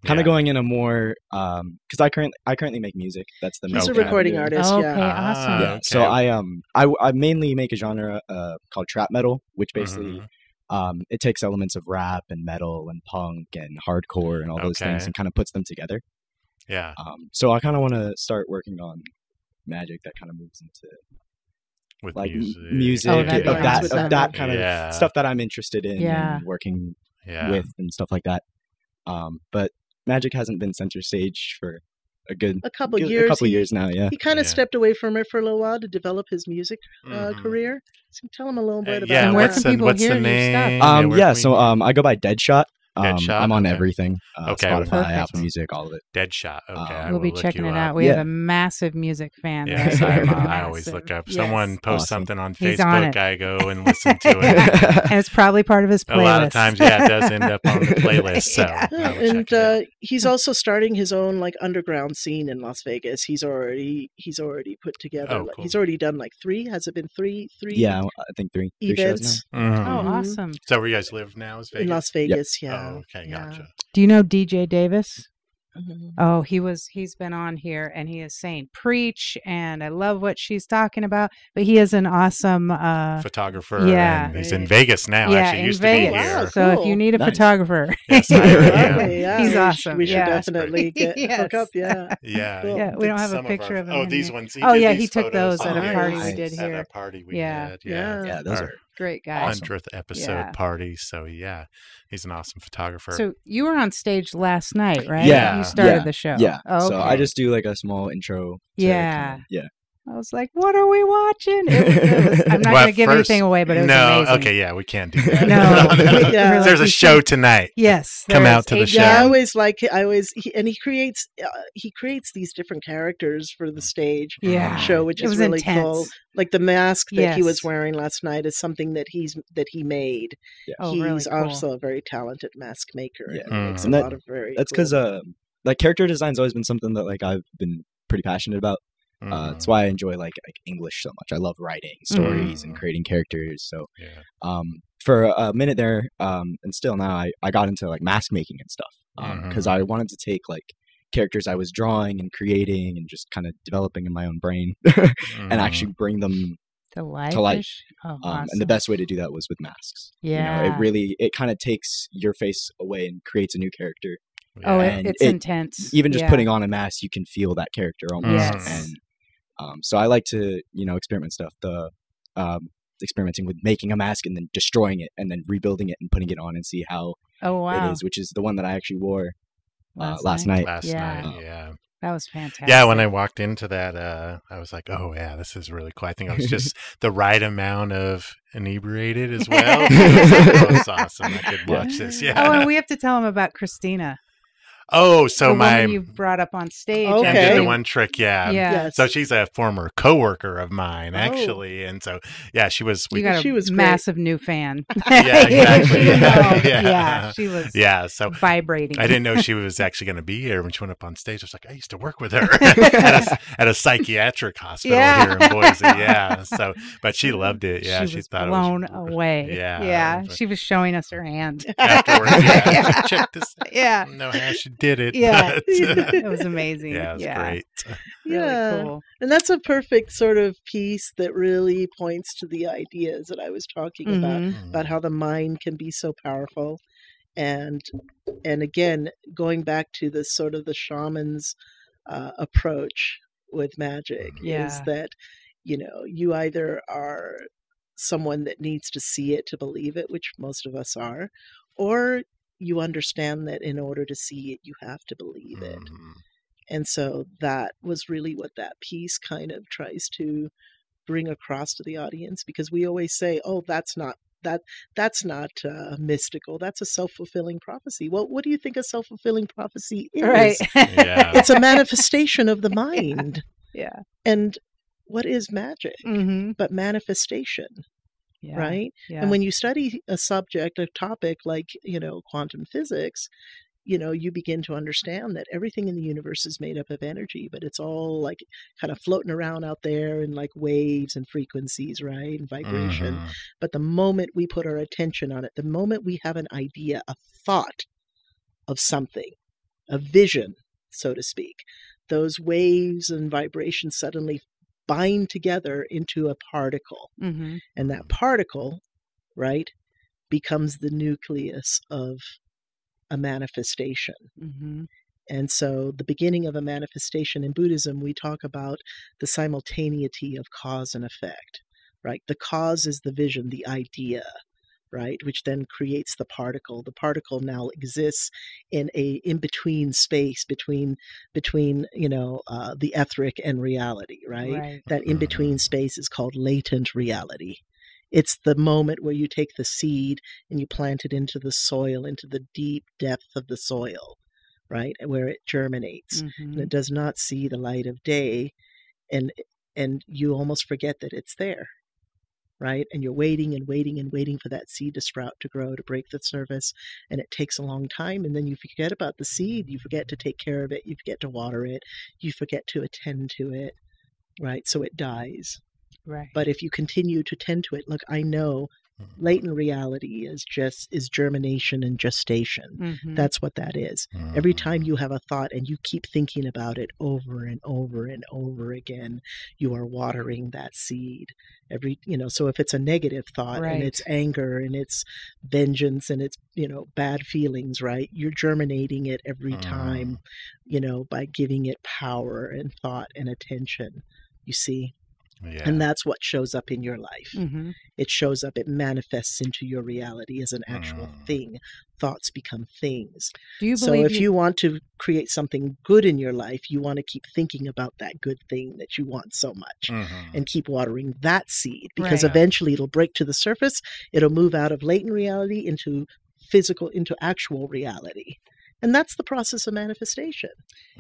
kind Yeah. of going in a more um because I currently I currently make music. That's the He's main a recording doing. artist. Okay, yeah. awesome. Yeah. okay. So I um I I mainly make a genre uh called trap metal, which basically Mhm. um it takes elements of rap and metal and punk and hardcore and all those things and kind of puts them together. yeah. Um so I kind of want to start working on magic that kind of moves into With like music. music, Oh, that'd of that of that kind Yeah. of stuff that I'm interested in Yeah. and working Yeah. with and stuff like that. Um, but Magic hasn't been center stage for a good, A couple good- years. a couple he, years now. Yeah. He kind of Yeah. stepped away from it for a little while to develop his music uh, Mhm. career. So tell him a little Uh, bit about yeah. And where. What's can the people What's hear the your stuff? Um, where yeah. So um, I go by Deadshot. Um, Deadshot, I'm on okay. everything. Uh, Okay, Spotify, perfect. Apple Music, all of it. Deadshot. Okay. Um, we'll be checking it up. out. We have a massive music fan. Yes, there. I'm, I Massive. always look up. Yes. Someone posts Awesome. something on He's Facebook, it. I go and listen to it. and it's probably part of his playlist. A lot of times, yeah, it does end up on the playlist. So, Yeah. Yeah, I will check and uh, he's also starting his own like underground scene in Las Vegas. He's already he's already put together. Oh, like, cool. He's already done like three. Has it been three? Three yeah, I think three, three shows events Oh, Mhm. Mhm. awesome. Is that where you guys live now? Is in Las Vegas. Yeah. Oh, okay, yeah. gotcha. Do you know DJ Davis? Mhm. Oh, he was he's been on here and he is saying preach and I love what she's talking about. But he is an awesome uh Photographer. yeah. and he's in Vegas now. yeah, Actually, in used Vegas. to be here. Wow. So if you need a Nice. photographer, Yes, I- yeah. Lovely, yeah, he's we sh- awesome. We should yeah. definitely get hook Yes. up. Yeah. Yeah. Cool. Yeah, we don't have a Some picture our- of him Oh, these here. ones. He Oh, yeah, he took photos those at a here party we did At here. a party we Yeah. did. Yeah. Yeah. Yeah, those are Great guy. Awesome. hundredth episode Yeah. party. So yeah, he's an awesome photographer. So you were on stage last night, right? Yeah. You started Yeah. the show. yeah. Oh, So. I just do like a small intro. to Yeah. kinda- yeah. I was like, "What are we watching?" It was- it was- I'm not Well, going to give first- anything away, but it was no, amazing. okay, yeah, we can't do that. No, Yeah. Like, There's a show should- tonight. Yes, Come there out is to the show. Yeah, I always like I always he, and he creates uh, he creates these different characters for the stage Yeah, show, which it is was really intense. cool. Like the mask that he was wearing last night is something that he's that he made. Oh, he's really cool. also a very talented mask maker. Yeah. and he makes And a that- lot of very. That's cool- because uh, like character design's always been something that like I've been pretty passionate about. Uh, Mhm. that's why I enjoy like like English so much. I love writing stories and Mhm. creating characters. So yeah. um, for a minute there, um, and still now, I, I got into like mask making and stuff because Mhm. I wanted to take like characters I was drawing and creating and just kind of developing in my own brain and Mhm. actually bring them. to life. to life. ish? Oh, Um, awesome. And the best way to do that was with masks. You know, Yeah. it really it kind of takes your face away and creates a new character. Oh, it, and it's it- intense. Even just Yeah. putting on a mask, you can feel that character almost. Yes. And um, so I like to you know experiment stuff. The um, experimenting with making a mask and then destroying it and then rebuilding it and putting it on and see how Oh wow! it is, which is the one that I actually wore uh, Last last, night? night. last Yeah. night. Yeah. That was fantastic. Yeah, when I walked into that, uh, I was like, "Oh yeah, this is really cool." I think I was just the right amount of inebriated as well. it was awesome. I could watch this. Yeah. Oh, and we have to tell him about Christina. Oh, so the my woman you brought up on stage. Okay. and did the one trick, yeah. Yeah. Yes. So she's a former coworker of mine, Oh. actually, and so yeah, she was. You got a She was great. massive new fan. Yeah, exactly. Yeah. oh, Yeah. yeah, she was yeah, so vibrating. I didn't know she was actually going to be here when she went up on stage. I was like, I used to work with her at, a, at a psychiatric hospital Yeah. here in Boise. Yeah, so but she loved it. Yeah, she, she, was thought blown it was away. Yeah, yeah. but- She was showing us her hand. afterwards. Yeah, Yeah. Check this. Out. Yeah. I don't know how she did it. Yeah. but, it was amazing. yeah, it was great. Really Yeah. cool. And that's a perfect sort of piece that really points to the ideas that I was talking about Mhm. about how the mind can be so powerful and and again going back to the sort of the shaman's uh, approach with magic is that you know you either are someone that needs to see it to believe it which most of us are or you understand that in order to see it you have to believe it Mhm. and so that was really what that piece kind of tries to bring across to the audience because we always say, "Oh, that's not that that's not uh, mystical. That's a self-fulfilling prophecy." Well, what do you think a self-fulfilling prophecy is? Right. Yeah. It's a manifestation of the mind. yeah. And what is magic? hmm But manifestation, Yeah. right? Yeah. And when you study a subject, a topic like, you know, quantum physics, you know you begin to understand that everything in the universe is made up of energy but it's all like kind of floating around out there in like waves and frequencies right and vibration Mhm. but the moment we put our attention on it the moment we have an idea a thought of something a vision so to speak those waves and vibrations suddenly bind together into a particle Mm-hmm. and that particle right becomes the nucleus of a manifestation Mm-hmm. and so, the beginning of a manifestation in Buddhism, we talk about the simultaneity of cause and effect, right? The cause is the vision, the idea, right? Which then creates the particle. The particle now exists in a in between space between between you know uh, the etheric and reality, right? Right. That in between space is called latent reality. It's the moment where you take the seed and you plant it into the soil, into the deep depth of the soil, right? Where it germinates. And Mm-hmm. it does not see the light of day and and you almost forget that it's there. Right? And you're waiting and waiting and waiting for that seed to sprout, to grow, to break the surface. And it takes a long time. And then you forget about the seed. You forget to take care of it. You forget to water it. You forget to attend to it. Right? So it dies. Right. But if you continue to tend to it, look, I know latent reality is just is germination and gestation. Mhm. That's what that is. Every Mhm. time you have a thought and you keep thinking about it over and over and over again, you are watering that seed. Every, you know, so if it's a negative thought and it's anger and it's vengeance and it's, you know, bad feelings, right? You're germinating it every time, you know, by giving it power and thought and attention. You see? Yeah. And that's what shows up in your life. Mhm. It shows up, it manifests into your reality as an actual Mm. thing. Thoughts become things. Do you So if you want to create something good in your life, you want to keep thinking about that good thing that you want so much Mhm. and keep watering that seed because Right. eventually it'll break to the surface. It'll move out of latent reality into physical, into actual reality. And that's the process of manifestation.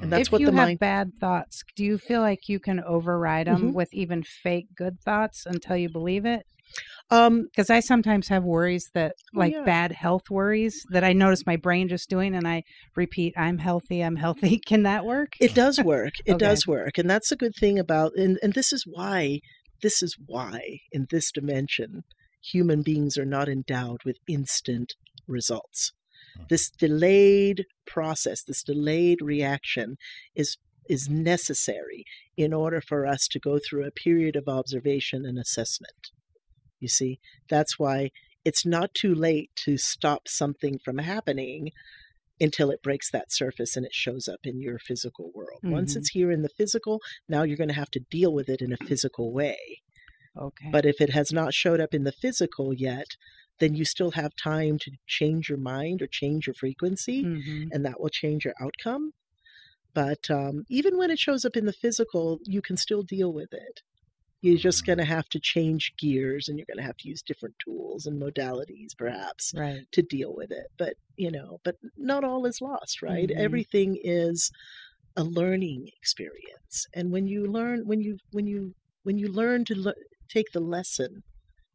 And that's if what you the have mind. bad thoughts, do you feel like you can override them Mhm. with even fake good thoughts until you believe it? Um, Because I sometimes have worries that, Oh, like yeah. bad health worries, that I notice my brain just doing, and I repeat, "I'm healthy, I'm healthy." Can that work? It does work. It Okay. does work. And that's a good thing about and, and this is why this is why in this dimension human beings are not endowed with instant results. This delayed process, this delayed reaction is is necessary in order for us to go through a period of observation and assessment. You see, that's why it's not too late to stop something from happening until it breaks that surface and it shows up in your physical world. Once Mhm. it's here in the physical, now you're going to have to deal with it in a physical way. Okay. But if it has not showed up in the physical yet, then you still have time to change your mind or change your frequency, Mhm. and that will change your outcome. But um, even when it shows up in the physical, you can still deal with it. You're just going to have to change gears and you're going to have to use different tools and modalities, perhaps right. to deal with it but you know but not all is lost right Mhm. everything is a learning experience and when you learn when you when you when you learn to le- take the lesson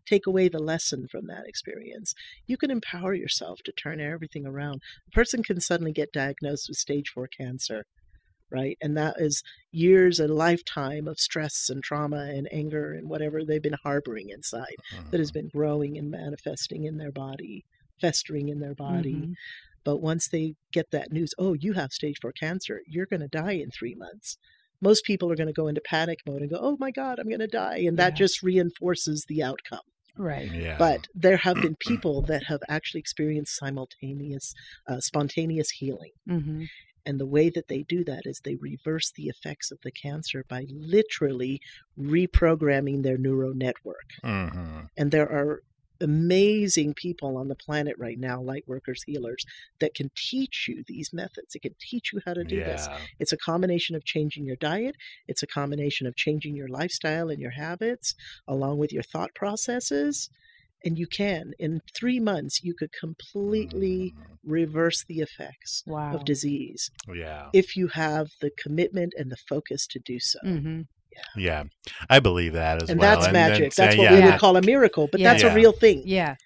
take away the lesson from that experience you can empower yourself to turn everything around a person can suddenly get diagnosed with stage 4 cancer right and that is years a lifetime of stress and trauma and anger and whatever they've been harboring inside that has been growing and manifesting in their body, festering in their body. Mhm. But once they get that news, oh, you have stage four cancer, you're going to die in three months. Most people are going to go into panic mode and go, oh my God, I'm going to die. And that Yeah. just reinforces the outcome. Right. Yeah. But there have been people that have actually experienced simultaneous, uh, spontaneous healing. hmm And the way that they do that is they reverse the effects of the cancer by literally reprogramming their neural network. Mhm. And there are amazing people on the planet right now, light workers, healers, that can teach you these methods. It can teach you how to do this. It's a combination of changing your diet, it's a combination of changing your lifestyle and your habits, along with your thought processes. And you can, in three months, you could completely Mhm. reverse the effects Wow. of disease Yeah. if you have the commitment and the focus to do so. hmm Yeah. I believe that as and well. that's magic. That's what yeah, we would call a miracle, but Yeah. that's Yeah. a real thing. Yeah.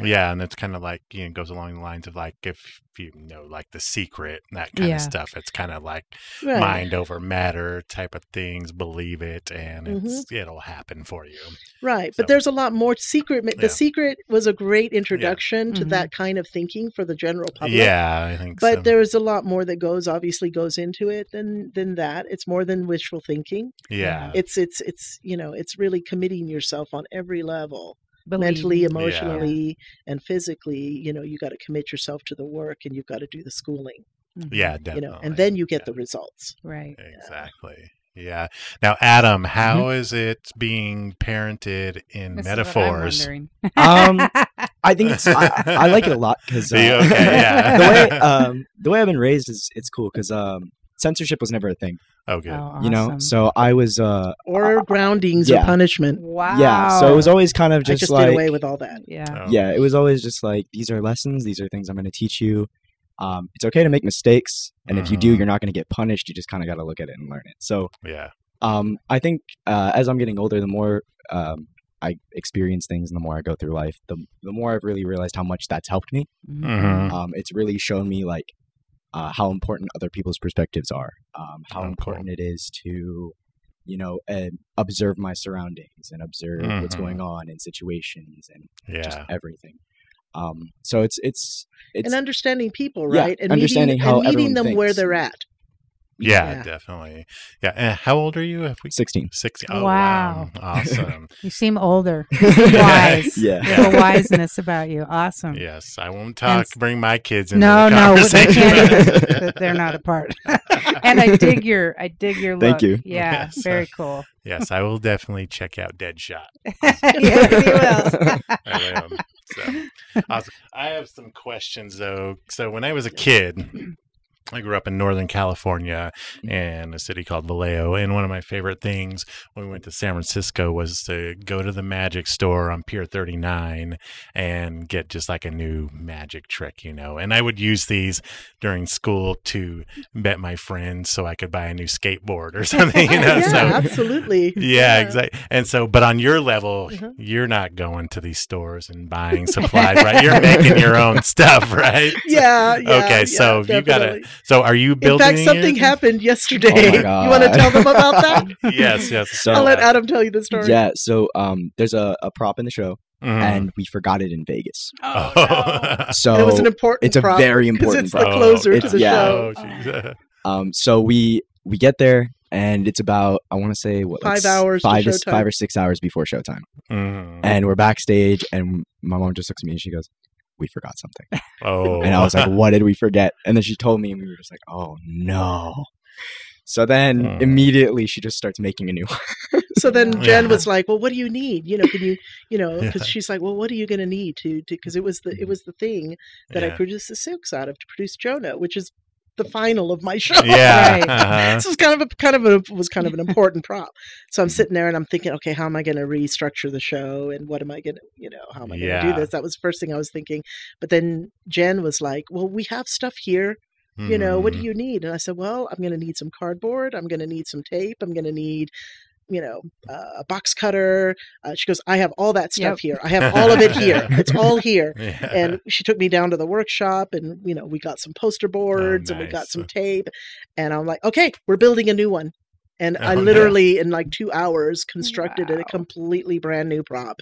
Yeah, and it's kind of like you know goes along the lines of like if you know like the secret and that kind Yeah. of stuff. It's kind of like Right. mind over matter type of things. Believe it, and Mm-hmm. it's it'll happen for you. Right, So- but there's a lot more secret. Yeah. The secret was a great introduction to Mhm. that kind of thinking for the general public. Yeah, I think. but so. there is a lot more that goes obviously goes into it than than that. It's more than wishful thinking. yeah, It's it's it's you know it's really committing yourself on every level, Believe mentally, me. emotionally, and physically. You know you got to commit yourself to the work, and you've got to do the schooling. Mhm. yeah, You know, and then you get Yeah. the results. Right. Exactly. Yeah. Now, Adam, how is it being parented in This is what I'm metaphors? Um, I think it's I, I like it a lot because uh, okay, yeah. the way um, the way I've been raised is it's cool because um, censorship was never a thing, oh, good. Oh, you know. So I was uh, Or groundings yeah. or punishment. wow. yeah. So it was always kind of I just, just like did away with all that. Yeah. Oh, yeah, it was always just like these are lessons, these are things I'm going to teach you. Um, it's okay to make mistakes, and if you do, Mhm. you're not going to get punished. You just kind of got to look at it and learn it. So Yeah. um, I think uh, as I'm getting older, the more um, I experience things and the more I go through life, the the more I've really realized how much that's helped me. Mhm. Mhm. Um, it's really shown me like uh, how important other people's perspectives are, um, how Oh, cool. important it is to you know uh, observe my surroundings and observe what's Mhm. going on in situations and just everything. Um, so it's it's it's and understanding people, Yeah, right? And understanding meeting, how and meeting everyone them where they're at. Yeah, Yeah. definitely. Yeah. And how old are you? Have we 16. 60? Oh, wow. Wow. Awesome. You seem older. Wise. Yeah. Little wiseness about you. Awesome. yes. I won't talk, s- bring my kids into No, the no, they conversation. can't even- they're not a part. and I dig your, I dig your look. Thank you. Yeah, Yes. very cool. yes, I will definitely check out Deadshot. yes, you will. I will. So, awesome. I have some questions though. So when I was a kid, I grew up in Northern California in a city called Vallejo. And one of my favorite things when we went to San Francisco was to go to the magic store on Pier 39 and get just like a new magic trick, you know. And I would use these during school to bet my friends so I could buy a new skateboard or something, you know. yeah, so absolutely. yeah, exactly. And so, but on your level, Mhm. you're not going to these stores and buying supplies, right? You're making your own stuff, right? Yeah, yeah. Okay, yeah, so you've gotta definitely. So, are you building? In fact, something it? happened yesterday. Oh you want to tell them about that? Yes, yes. So- I'll let Adam tell you the story. Yeah, so um, there's a, a prop in the show, Mhm. and we forgot it in Vegas. Oh, no. So it was an important. it's a prop very 'cause important It's prop. the closer to It's- the yeah. show. Oh, jeez. um, so we we get there, and it's about I want to say what like Five hours five to showtime. five or six hours before showtime, Mhm. and we're backstage, and my mom just looks at me and she goes, "We forgot something," Oh, and I was like, "What did we forget?" And then she told me, and we were just like, "Oh no." So then Hmm. immediately she just starts making a new one. So then Jen Yeah. was like, "Well, what do you need? You know, can you, you know?" Because Yeah. she's like, "Well, what are you going to need to?" Because it was the it was the thing that I produced the silks out of to produce Jonah, which is the final of my show. Yeah. Right. uh-huh. this was kind of a kind of a was kind of an important prop. So Mm-hmm. I'm sitting there and I'm thinking, okay, how am I going to restructure the show and what am I going to, you know, how am I going to Yeah. do this? That was the first thing I was thinking. But then Jen was like, "Well, we have stuff here. You know, what do Mhm. you need?" And I said, "Well, I'm going to need some cardboard. I'm going to need some tape. I'm going to need." You know, uh, a box cutter. Uh, she goes, I have all that stuff Yep. here. I have all of it here. It's all here Yeah. and she took me down to the workshop and you know we got some poster boards and we got Oh, some tape and i'm like okay we're building a new one and i Oh, no. literally in like two hours constructed a completely brand new prop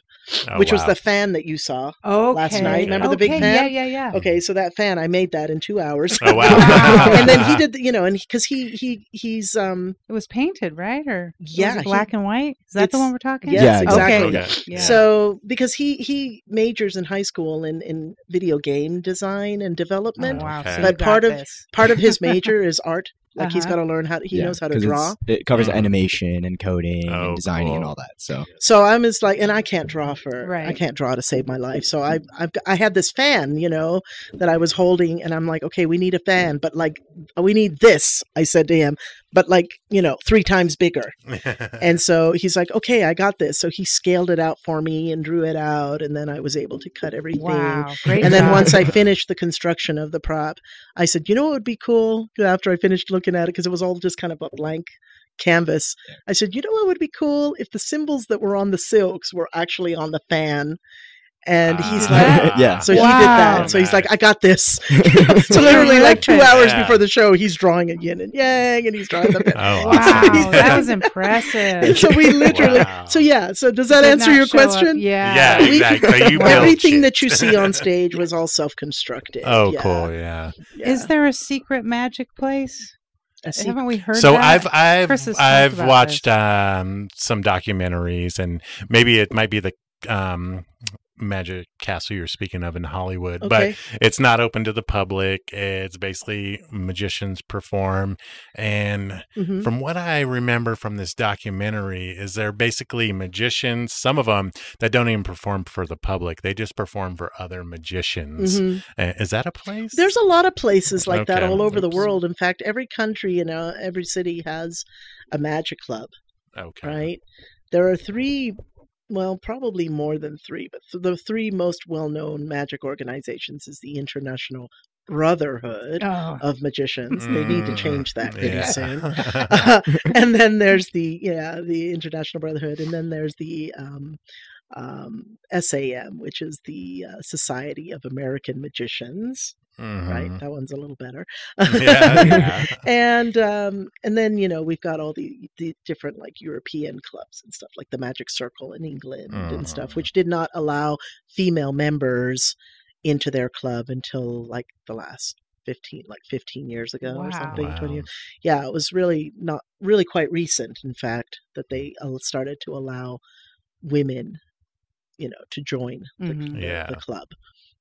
Oh, which was the fan that you saw Okay. Last night, remember the big fan? Yeah, yeah, yeah. okay so that fan i made that in two hours Oh, wow. Wow. and then he did the, you know and because he he he's um It was painted, right? Or was it Yeah, he- black and white. Is that the one we're talking? yes, Yeah, exactly Okay. Okay. Yeah. so because he he majors in high school in in video game design and Oh, development wow. Okay. So But part of- this. part of his major is art like he's Uh-huh. got to learn how he Yeah, knows how to draw It covers Mhm. animation and coding Oh, and designing and all that. So So I'm just like, and I can't draw for, I can't draw to save my life. So I, I've, I had this fan, you know, that I was holding, and I'm like, okay, we need a fan, but like, we need this. I said to him, but like, you know, three times bigger. And so he's like, okay, I got this. So he scaled it out for me and drew it out, and then I was able to cut everything. Wow. Great And then once I finished the construction of the prop, I said, you know what would be cool? After I finished looking at it, because it was all just kind of a blank canvas, I said, you know what would be cool if the symbols that were on the silks were actually on the fan. And he's like, Yeah. so he did that. So he's like, I got this. so literally, like two hours Yeah. before the show, he's drawing a yin and yang, and he's drawing the. Oh, Wow, that was impressive. so we literally. Wow. So yeah. So does that Did answer your show up. question? Yeah. Yeah, exactly. So you built Everything shit. that you see on stage was all self-constructed. Oh, Yeah, cool. Yeah. yeah. Is there a secret magic place? Haven't we heard so that? I've I've Chris has talked I've watched this. um some documentaries and maybe it might be the um magic castle you're speaking of in Hollywood okay. but it's not open to the public it's basically magicians perform and Mhm. from what I remember from this documentary is they're basically magicians some of them that don't even perform for the public they just perform for other magicians Mhm. Uh, is that a place There's a lot of places like that all over the world. In fact, every country you know, every city has a magic club, okay right? There are three, well, probably more than three, but th- the three most well-known magic organizations is the International Brotherhood Oh, of Magicians. They need to Mm, change that pretty yeah. soon. and then there's the yeah the International Brotherhood, and then there's the um, um, SAM, which is the uh, Society of American Magicians. Right, Mhm. that one's a little better. yeah, yeah. and um, and then you know we've got all the the different like European clubs and stuff like the Magic Circle in England and stuff, Mhm. which did not allow female members into their club until like the last 15 like 15 years ago or Wow. something 20 years. yeah it was really not really quite recent in fact that they uh, started to allow women you know to join the, Mhm. the, Yeah. the club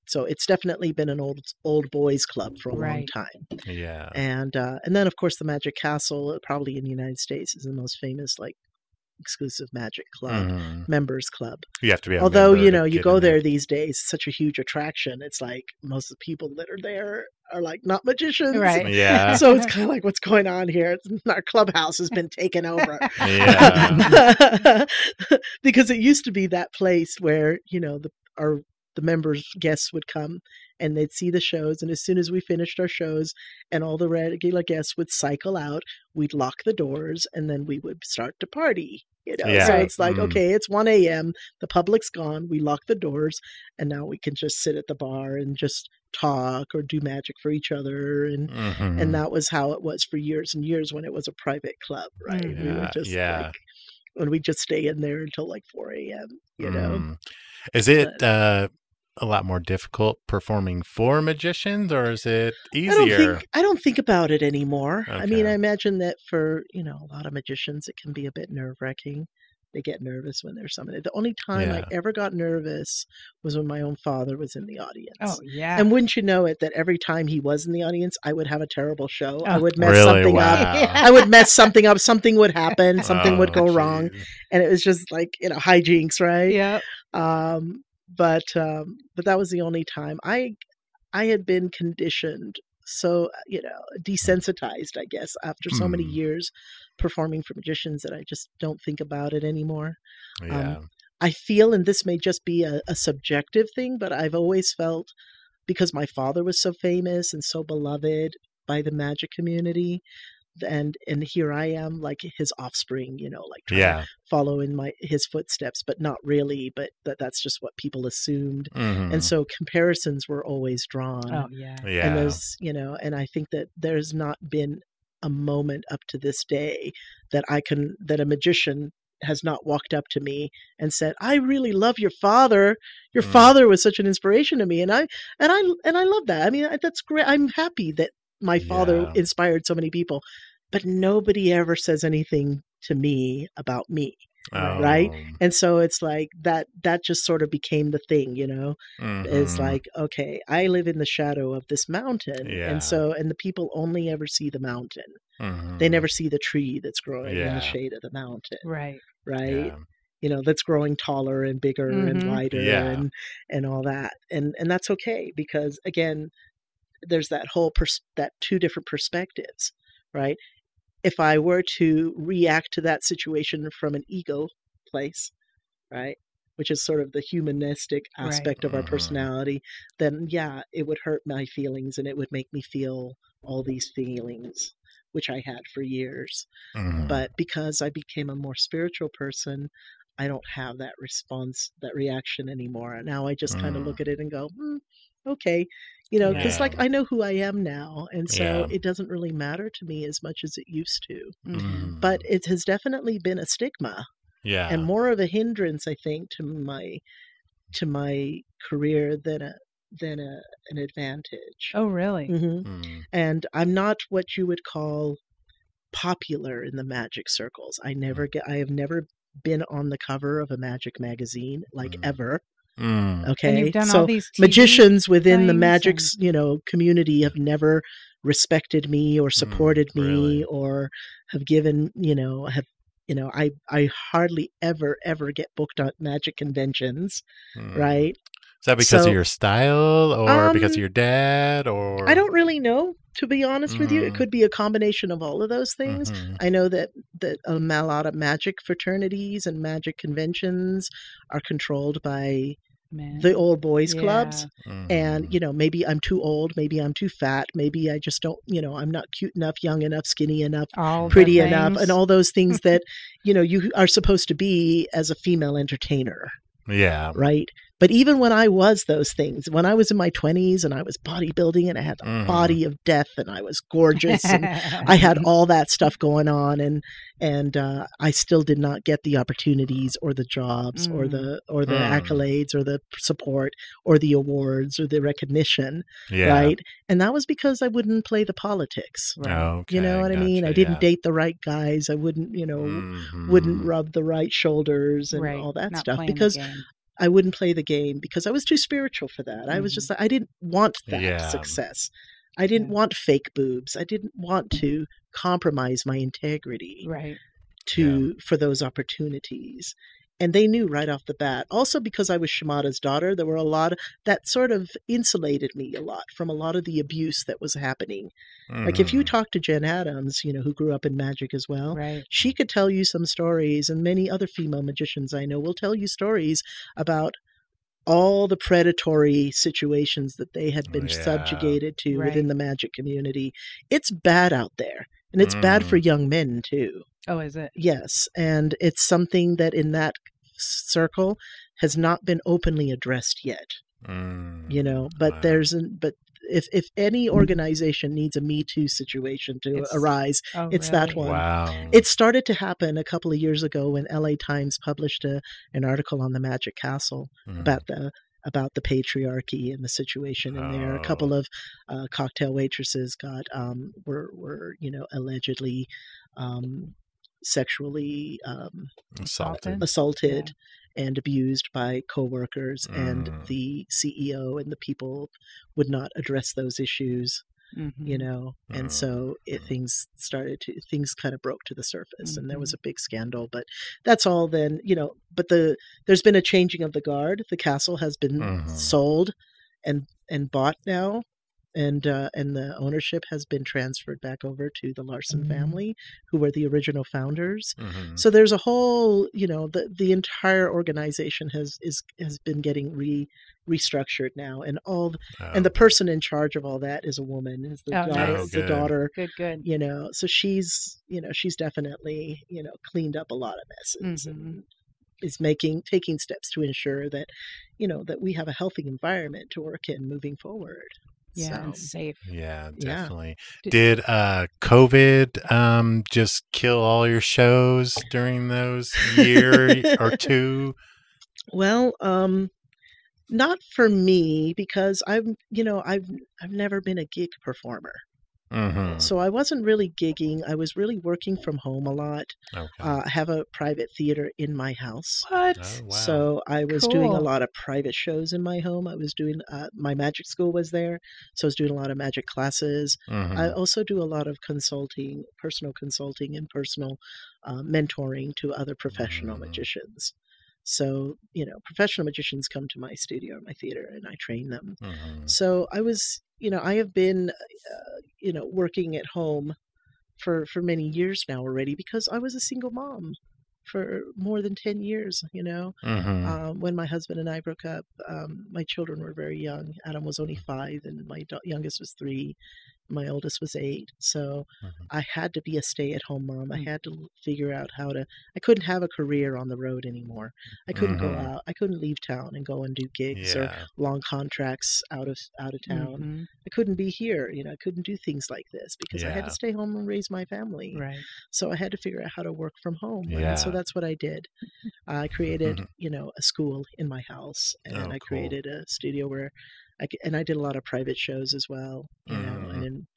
so it's definitely been an old old boys club for a long time Yeah. and uh, and then of course the Magic Castle, uh, probably in the United States, is the most famous like exclusive Magic Club Mhm. members club. You have to be. A Although you know you go in there these days, it's such a huge attraction. It's like most of the people that are there are like not magicians, Right. Yeah. So it's kind of like what's going on here? It's, our clubhouse has been taken over. Yeah. because it used to be that place where you know the our the members guests would come and they'd see the shows and as soon as we finished our shows and all the regular guests would cycle out we'd lock the doors and then we would start to party you know Yeah. so it's like Mm. okay it's 1 a.m the public's gone we lock the doors and now we can just sit at the bar and just talk or do magic for each other and Mhm. and that was how it was for years and years when it was a private club right we Yeah, just yeah. like when we just stay in there until like 4 a.m you know Mm. Is it uh, a lot more difficult performing for magicians, or is it easier? I don't think I don't think about it anymore. I mean, I imagine that for you know a lot of magicians, it can be a bit nerve wracking. They get nervous when there's somebody. The only time I ever got nervous was when my own father was in the audience. oh yeah. And wouldn't you know it, that every time he was in the audience, I would have a terrible show. I Oh. would mess really? something wow. up. I would mess something up. Something would happen. Something would Oh, go wrong, and it was just like you know hijinks, right? yeah. um but um but that was the only time i i had been conditioned so uh, you know desensitized i guess after so many Mm. years performing for magicians that i just don't think about it anymore Yeah. i feel and this may just be a, a subjective thing but i've always felt because my father was so famous and so beloved by the magic community and and here i am like his offspring you know like trying to yeah. follow in my his footsteps but not really but that that's just what people assumed Mhm. and so comparisons were always drawn Oh yeah. yeah. and there's you know and i think that there's not been a moment up to this day that i can that a magician has not walked up to me and said i really love your father your Mm. father was such an inspiration to me and i and i and i love that i mean that's great i'm happy that my father Yeah. inspired so many people but nobody ever says anything to me about me right? Oh, and so it's like that that just sort of became the thing you know is mhm. like okay i live in the shadow of this mountain Yeah. and so and the people only ever see the mountain Mhm. they never see the tree that's growing in the shade of the mountain Right. right Yeah. you know that's growing taller and bigger and Mhm. wider Yeah. and and all that and and that's okay because again there's that whole pers- that two different perspectives right if i were to react to that situation from an ego place right which is sort of the humanistic Right. aspect of our Mhm. personality then yeah it would hurt my feelings and it would make me feel all these feelings which i had for years Mhm. but because I became a more spiritual person, I don't have that response, that reaction anymore. And now I just kind of Mm. look at it and go, hmm, okay, you know, because like I know who I am now, and so Yeah. it doesn't really matter to me as much as it used to. Mhm. But it has definitely been a stigma yeah, and more of a hindrance, I think, to my to my career than a than a an advantage. Oh, really? hmm Mm. And I'm not what you would call popular in the magic circles. I never get. I have never been on the cover of a magic magazine like Mm. ever. Mm. Okay, And you've done so all these TV magicians within the magic and- you know community have never respected me or supported me Mm, really? or have given you know have you know i i hardly ever ever get booked on magic conventions Mm. right Is that because So- of your style, or because of Um, your dad, or i don't really know to be honest with you it Mm. could be a combination of all of those things Mhm. I know that that um, a lot of magic fraternities and magic conventions are controlled by men. the old boys clubs. and Mhm. you know maybe i'm too old maybe i'm too fat maybe i just don't you know i'm not cute enough young enough skinny enough all pretty enough and all those things that you know you are supposed to be as a female entertainer yeah, right but even when i was those things when i was in my 20s and i was bodybuilding and i had the Mhm. body of death and i was gorgeous and I had all that stuff going on, and and uh, I still did not get the opportunities or the jobs or Mm. the or the Mm. accolades or the support or the awards or the recognition, yeah. right? And that was because I wouldn't play the politics. Right. Okay, You know what I mean? I didn't yeah. date the right guys. I wouldn't, you know, wouldn't Mhm. rub the right shoulders and right. all that Not stuff because. I wouldn't play the game because I was too spiritual for that. I was Mhm. just I didn't want that Yeah. success. I didn't Yeah. want fake boobs. I didn't want to compromise my integrity right. to for those opportunities. And they knew right off the bat. Also because I was Shimada's daughter, there were a lot of, that sort of insulated me a lot from a lot of the abuse that was happening. Like if you Mhm. talk to Jen Adams, you know, who grew up in magic as well, Right. she could tell you some stories, and many other female magicians I know will tell you stories about all the predatory situations that they had been Yeah. subjugated to Right. within the magic community. It's bad out there, and it's bad for Mm. young men too. Oh, is it? Yes, and it's something that in that circle has not been openly addressed yet Mm. you know but Wow. there's an but if if any organization needs a me too situation to It's- arise Oh, It's that one. Wow. it started to happen a couple of years ago when LA Times published a, an article on the Magic Castle Mm. about the about the patriarchy and the situation in there. A Oh. couple of uh, cocktail waitresses got um, were were you know allegedly um, sexually um, assaulted. assaulted and abused by coworkers, and Mm. the CEO and the people would not address those issues Mhm. you know and Mm. so it Mm. things started to things kind of broke to the surface and there was Mhm. a big scandal but that's all then you know but the there's been a changing of the guard the castle has been Mhm. sold and and bought now and uh, and the ownership has been transferred back over to the Larsen Mhm. family who were the original founders Mhm. so there's a whole you know the the entire organization has is has been getting re restructured now and all the, and the Oh. person in charge of all that is a woman is the Oh, daughter nice. is the good. daughter Good, good. you know so she's you know she's definitely you know cleaned up a lot of messes Mhm. and is making taking steps to ensure that you know that we have a healthy environment to work in moving forward Yeah, So- safe. Yeah, Yeah. definitely. Did- Did uh COVID um just kill all your shows during those year or two? well um not for me because i'm you know i've i've never been a gig performer Mm-hmm. so i wasn't really gigging i was really working from home a lot Okay. uh, i have a private theater in my house What? oh, wow. So I was doing a lot of private shows in my home. I was doing uh, my magic school was there, so I was doing a lot of magic classes. Mhm. I also do a lot of consulting, personal consulting, and personal uh, mentoring to other professional Mm. magicians. So you know, professional magicians come to my studio or my theater, and I train them. Mhm. So I was, you know, I have been, uh, you know, working at home for for many years now already because I was a single mom for more than ten years. You know, um, when my husband and I broke up, um, my children were very young. Adam was only five, and my da- youngest was three. My oldest was eight, so Mhm. I had to be a stay-at-home mom. I Mm. had to figure out how to. I couldn't have a career on the road anymore. I couldn't go Mhm. out. I couldn't leave town and go and do gigs or long contracts out of out of town. Mhm. I couldn't be here. You know, I couldn't do things like this because I had to stay home and raise my family. Right. So I had to figure out how to work from home. And so Mm-hmm. that's what I did. I created, you know, a school in my house, and Oh, I cool. created a studio where I, and I did a lot of private shows as well. You know. And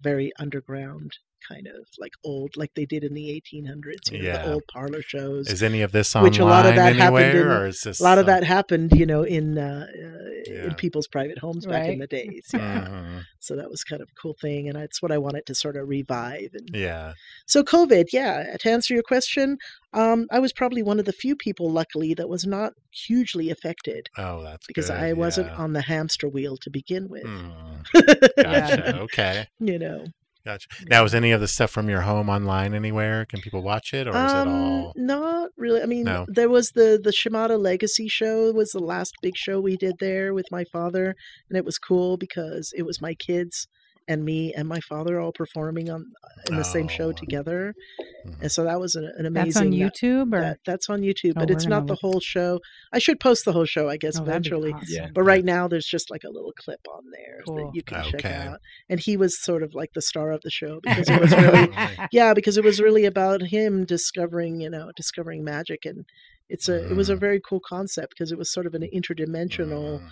very underground kind of like old, like they did in the 1800s. You know, Yeah. the old parlor shows. Is any of this online Which a lot of that happened anywhere, in- or is this a lot of uh, that happened, you know, in uh, uh, Yeah. in people's private homes back in the days. Yeah. mhm. So that was kind of a cool thing, and that's what I wanted to sort of revive. And Yeah. so COVID, yeah. To answer your question, um, I was probably one of the few people, luckily, that was not hugely affected Oh, that's because good, I wasn't on the hamster wheel to begin with. Mm, gotcha. Okay. you know, Gotcha. Now, is any of the stuff from your home online anywhere? Can people watch it, or is it um, all? not really. I mean, No. there was the the Shimada Legacy show was the last big show we did there with my father, and it was cool because it was my kids and me and my father all performing on in the same show Oh. together, Mhm. and so that was an, an amazing. That's on uh, YouTube or That, that's on YouTube, Oh, but we're it's gonna not the look- whole show. I should post the whole show, I guess, Oh, eventually. awesome. Yeah. But right now, there's just like a little clip on there Cool. that you can check out. And he was sort of like the star of the show because it was really, yeah, because it was really about him discovering, you know, discovering magic, and it's a, it was a Mm. very cool concept because it was sort of an interdimensional, Mm,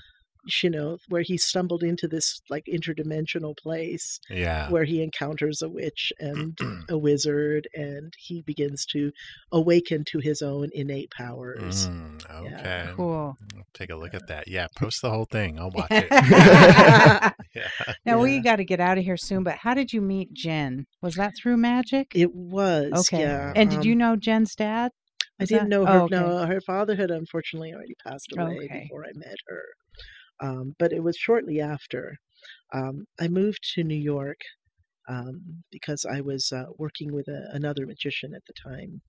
you know, where he stumbled into this like interdimensional place yeah. where he encounters a witch and a wizard, and he begins to awaken to his own innate powers. Mm, Yeah. okay. cool. I'll Take a look at that. Yeah, post the whole thing. I'll watch it. now yeah. we got to get out of here soon, but how did you meet Jen? Was that through magic? It was okay. yeah. and did you um, know Jen's dad? I didn't that- know her. oh, okay. No, her father had unfortunately already passed away Okay. before I met her. Um, but it was shortly after. Um, I moved to New York um, because I was uh, working with a, another magician at the time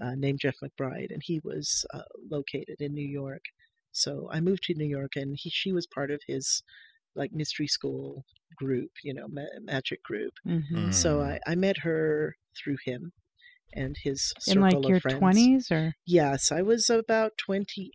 uh, named Jeff McBride, and he was uh, located in New York. So I moved to New York, and he she was part of his like mystery school group, you know, ma- magic group. Mm-hmm. So Mm. I, I met her through him and his In like of your friends. twenties or Yes, I was about 28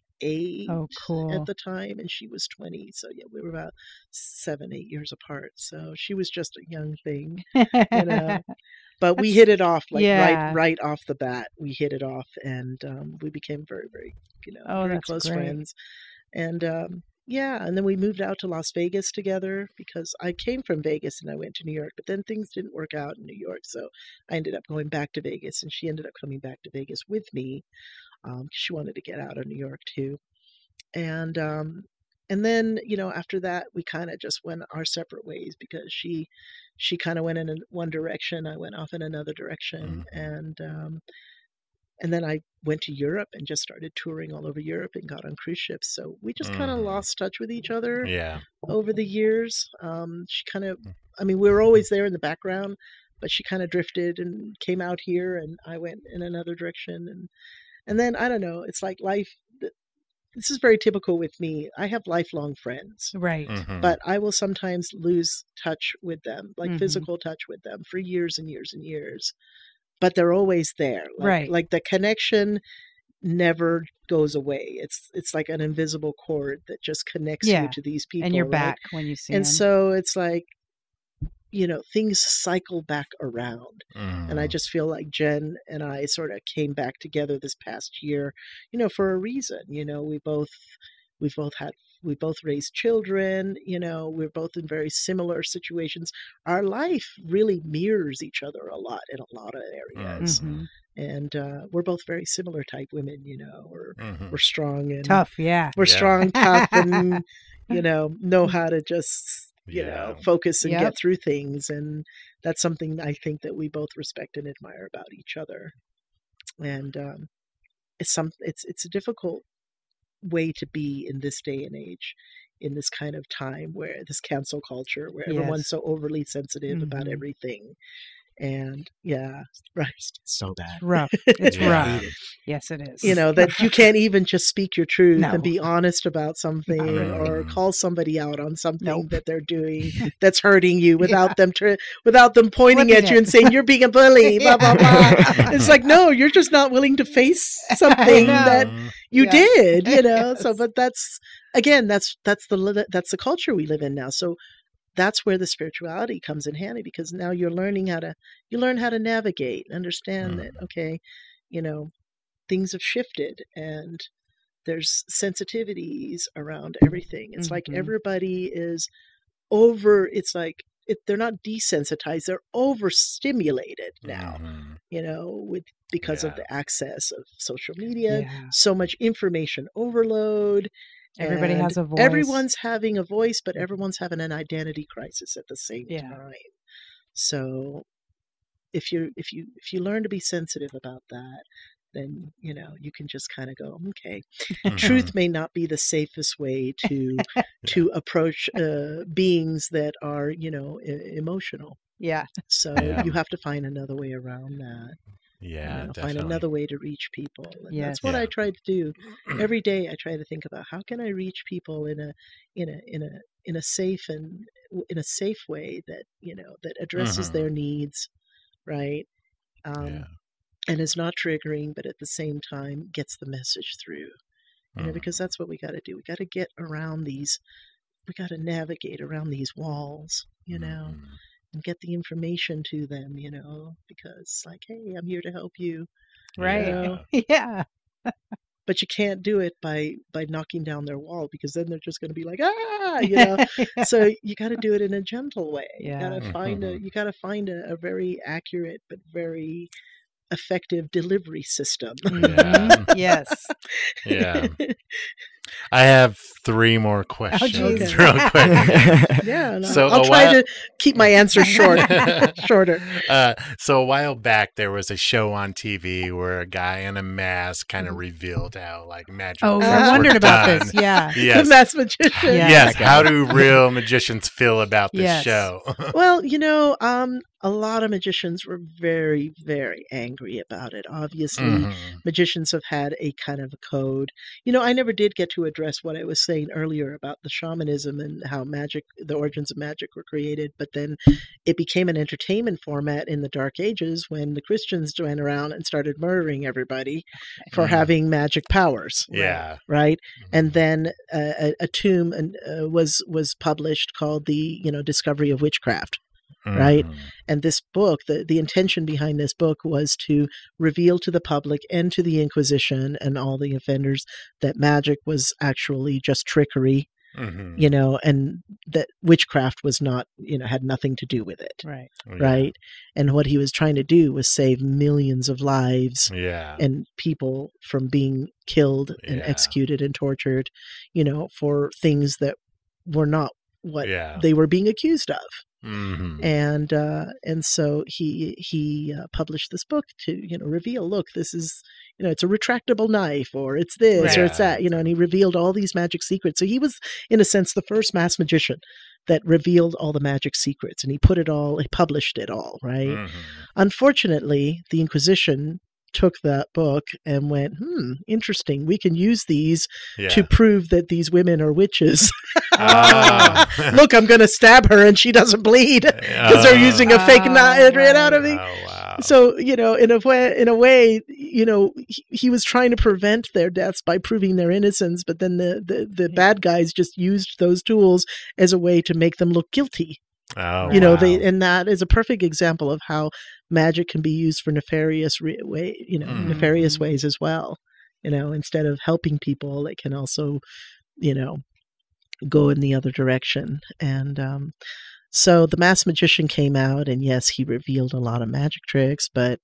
oh, cool. at the time, and she was 20. So, yeah, we were about seven, eight years apart. So she was just a young thing, you know. but we hit it off like yeah. right right off the bat. We hit it off, and um, we became very, very, you know, Oh, very close great. friends. And um, yeah, and then we moved out to Las Vegas together because I came from Vegas and I went to New York, but then things didn't work out in New York, so I ended up going back to Vegas, and she ended up coming back to Vegas with me. Um, she wanted to get out of New York too, and um, and then you know after that we kind of just went our separate ways because she she kind of went in one direction, I went off in another direction, Mhm. and um, and then I went to Europe and just started touring all over Europe and got on cruise ships. So we just kind of Mhm. lost touch with each other Yeah. over the years. Um, she kind of, Mm. I mean, we were always there in the background, but she kind of drifted and came out here, and I went in another direction, and and then I don't know. It's like life. This is very typical with me. I have lifelong friends, right. Mhm. but I will sometimes lose touch with them, like Mhm. physical touch with them, for years and years and years. But they're always there, like, Right. Like the connection never goes away. It's it's like an invisible cord that just connects Yeah. you to these people, and you're right? back when you see them. and him. so it's like you know things cycle back around and i Mhm. just feel like jen and i sort of came back together this past year you know for a reason you know we both we've both had we both raised children you know we're both in very similar situations our life really mirrors each other a lot in a lot of areas Mhm. and uh, we're both very similar type women you know we're Mhm. we're strong and tough, yeah. we're Yeah. strong tough and you know know how to just you know focus and Yep. get through things and that's something i think that we both respect and admire about each other and um it's some it's it's a difficult way to be in this day and age in this kind of time where this cancel culture where everyone's so overly sensitive about Mhm. everything and yeah, right. It's so bad. It's rough. It's Yeah. rough. Yes, it is. You know that you can't even just speak your truth No. and be honest about something, or call somebody out on something Nope. that they're doing that's hurting you without them tr- without them pointing Flipping at you it. and saying you're being a bully. Blah blah blah. It's like no, you're just not willing to face something that you Yeah. did you know so but that's again that's that's the that's the culture we live in now so that's where the spirituality comes in handy because now you're learning how to you learn how to navigate understand that Mm. okay you know things have shifted and there's sensitivities around everything it's like Mhm. everybody is over it's like it, they're not desensitized they're overstimulated now Mhm. you know with because of the access of social media Yeah. so much information overload. Everybody and has a voice. Everyone's having a voice, but everyone's having an identity crisis at the same Yeah. time. So if you if you if you learn to be sensitive about that, then you know you can just kind of go, okay. Mhm. Truth may not be the safest way to to approach uh, beings that are you know e- emotional. Yeah. So Yeah. you have to find another way around that Yeah, find another way to reach people and Yes. that's what i try to do every day i try to think about how can i reach people in a in a in a in a safe and in a safe way that you know that addresses Mhm. their needs right um yeah. and is not triggering but at the same time gets the message through you know Mhm. because that's what we got to do we got to get around these we got to navigate around these walls you know Mhm. And get the information to them you know because like hey i'm here to help you Right. Yeah. Yeah. but you can't do it by by knocking down their wall because then they're just going to be like ah you know so you got to do it in a gentle way you got to Yeah. find a Mhm. you got to find a, a very accurate but very effective delivery system Mhm. Yes. Yeah. I have three more questions geez. real quick. yeah no, So i'll try while- to keep my answer short shorter Uh, so a while back, there was a show on TV where a guy in a mask kind of Mhm. revealed how like magic. Oh, I wondered were about done. this. Yeah. Yes. the Masked Magician Yeah. Yes. How do real magicians feel about this Yes. show? well you know um a lot of magicians were very very angry about it obviously Mhm. magicians have had a kind of a code. You know, I never did get to address what I was saying earlier about the shamanism and how magic, the origins of magic were created, but then it became an entertainment format in the Dark Ages when the Christians went around and started murdering everybody for Mhm. having magic powers. Yeah. Right, Mm-hmm. and then uh, a, a tomb and, uh, was was published called the you know Discovery of Witchcraft, right? Mhm. and this book the, the intention behind this book was to reveal to the public and to the inquisition and all the offenders that magic was actually just trickery Mhm. you know and that witchcraft was not you know had nothing to do with it Right. Yeah. right and what he was trying to do was save millions of lives Yeah. and people from being killed and Yeah. executed and tortured you know for things that were not what Yeah. they were being accused of Mhm. and uh, and so he he uh, published this book to you know reveal look this is you know it's a retractable knife or it's this or it's that you know and he revealed all these magic secrets so he was in a sense the first Masked Magician that revealed all the magic secrets and he put it all he published it all right Mhm. unfortunately the inquisition took that book and went hmm interesting we can use these Yeah. to prove that these women are witches Ah. look i'm going to stab her and she doesn't bleed because they're using a fake Oh, knife right out of Oh, me. wow. So you know, in a way, in a way, you know, he, he was trying to prevent their deaths by proving their innocence, but then the, the the bad guys just used those tools as a way to make them look guilty. oh, you know, wow. they and that is a perfect example of how magic can be used for nefarious re- way, you know, Mhm. nefarious ways as well. You know, instead of helping people, it can also, you know, go in the other direction. And um, so the Masked Magician came out, and yes, he revealed a lot of magic tricks, but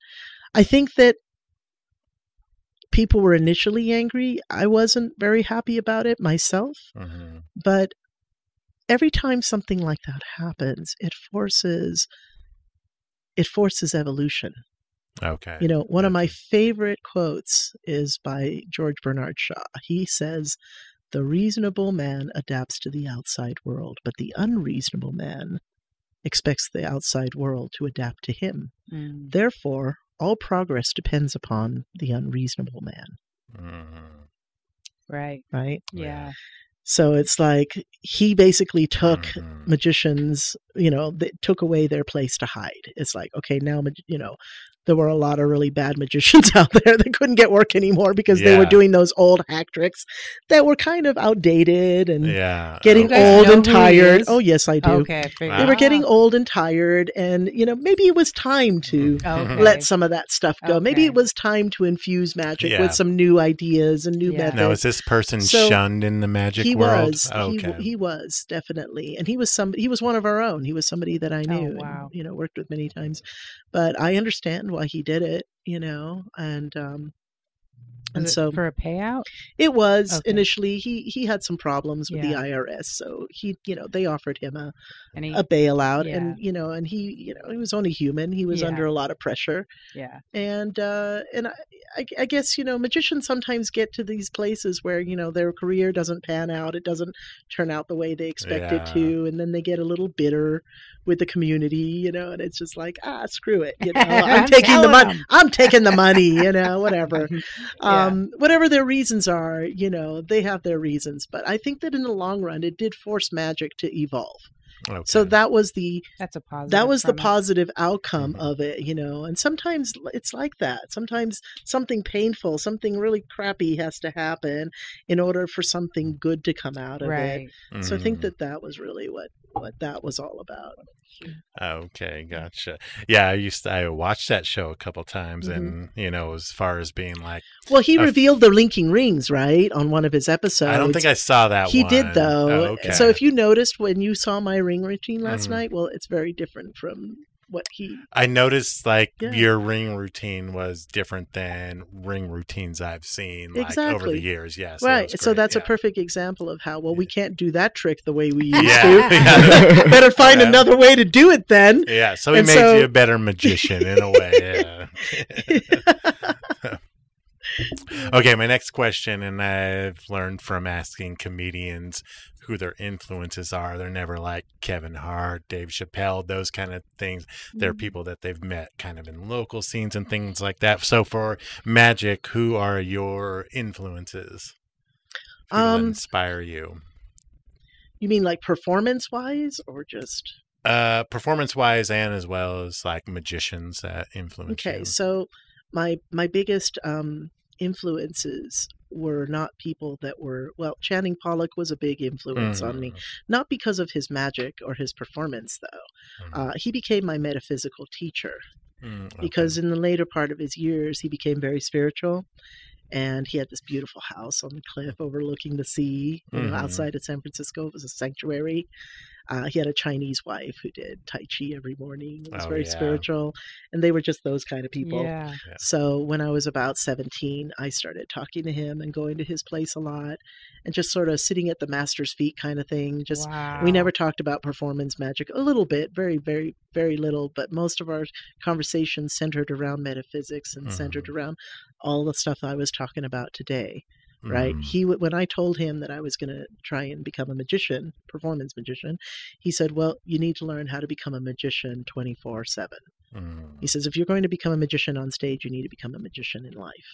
I think that people were initially angry. I wasn't very happy about it myself, Mhm. but every time something like that happens, it forces it forces evolution. Okay. You know, one of my favorite quotes is by George Bernard Shaw. He says, "The reasonable man adapts to the outside world, but the unreasonable man expects the outside world to adapt to him. Mm. Therefore, all progress depends upon the unreasonable man, Mhm. Right. right? Yeah. So it's like he basically took Mhm. magicians, you know, that took away their place to hide. It's like, okay, now, you know, there were a lot of really bad magicians out there that couldn't get work anymore because they were doing those old hack tricks that were kind of outdated and Yeah. getting You old and tired. Oh, yes, I do. Okay. I figured- They were getting old and tired, and, you know, maybe it was time to mm-hmm. Okay. let some of that stuff go. Maybe it was time to infuse magic Yeah. with some new ideas and new Yeah. methods. Now, is this person So, shunned in the magic he world? was okay. he, he was definitely and he was some he was one of our own he was somebody that i Oh, knew wow. and, you know worked with many times but i understand why he did it you know and um and Was so for a payout. it was Okay. initially he he had some problems with Yeah. the irs so he you know they offered him a, And he, a bailout Yeah. and you know and he you know he was only human he was Yeah. under a lot of pressure yeah. and uh, and I, I, I guess you know magicians sometimes get to these places where you know their career doesn't pan out, it doesn't turn out the way they expect it to, and then they get a little bitter with the community, you know, and it's just like ah, screw it, you know, I'm I'm taking the money, money, 'em. I'm taking the money, you know, whatever, Yeah. um, whatever their reasons are, you know, they have their reasons, but I think that in the long run, it did force magic to evolve. Okay. So that was the That's a positive. that was the from it. positive outcome Mhm. of it you know and sometimes it's like that sometimes something painful something really crappy has to happen in order for something good to come out of it Right. so i think Mhm. that that was really what what that was all about Okay, gotcha. Yeah, I used to, I watched that show a couple times, Mhm. and you know, as far as being like, well he f- revealed the linking rings right on one of his episodes I don't think I saw that. he one. did though Oh, okay. so if you noticed when you saw my ring routine last Mhm. night well it's very different from what he I noticed like Yeah. your ring routine was different than ring routines I've seen like over the years. Yeah, so right that's so that's a perfect example of how well we can't do that trick the way we used Yeah, to yeah. better find Yeah. another way to do it then. Yeah, so he And made so- you a better magician in a way. Okay, my next question, and I've learned from asking comedians who their influences are. They're never like Kevin Hart, Dave Chappelle, those kind of things. They're people that they've met kind of in local scenes and things like that. So for magic, who are your influences? That Um, inspire you. You mean like performance wise or just Uh, performance wise and as well as like magicians that influence Okay, you. so my my biggest um influences were not people that were well Channing Pollock was a big influence on me Mm, not because of his magic or his performance though. Mm, uh, he became my metaphysical teacher mm, okay. because in the later part of his years he became very spiritual and he had this beautiful house on the cliff overlooking the sea you know Mhm. outside of san francisco. It was a sanctuary uh, he had a chinese wife who did tai chi every morning it was Oh, very yeah. spiritual and they were just those kind of people Yeah. so when I was about 17, I started talking to him and going to his place a lot and just sort of sitting at the master's feet kind of thing. Just wow. we never talked about performance magic a little bit, very very very little, but most of our conversations centered around metaphysics and centered around all the stuff I was talking about today right? Mm, he when i told him that i was going to try and become a magician performance magician he said well you need to learn how to become a magician 24 7 mm, he says if you're going to become a magician on stage you need to become a magician in life.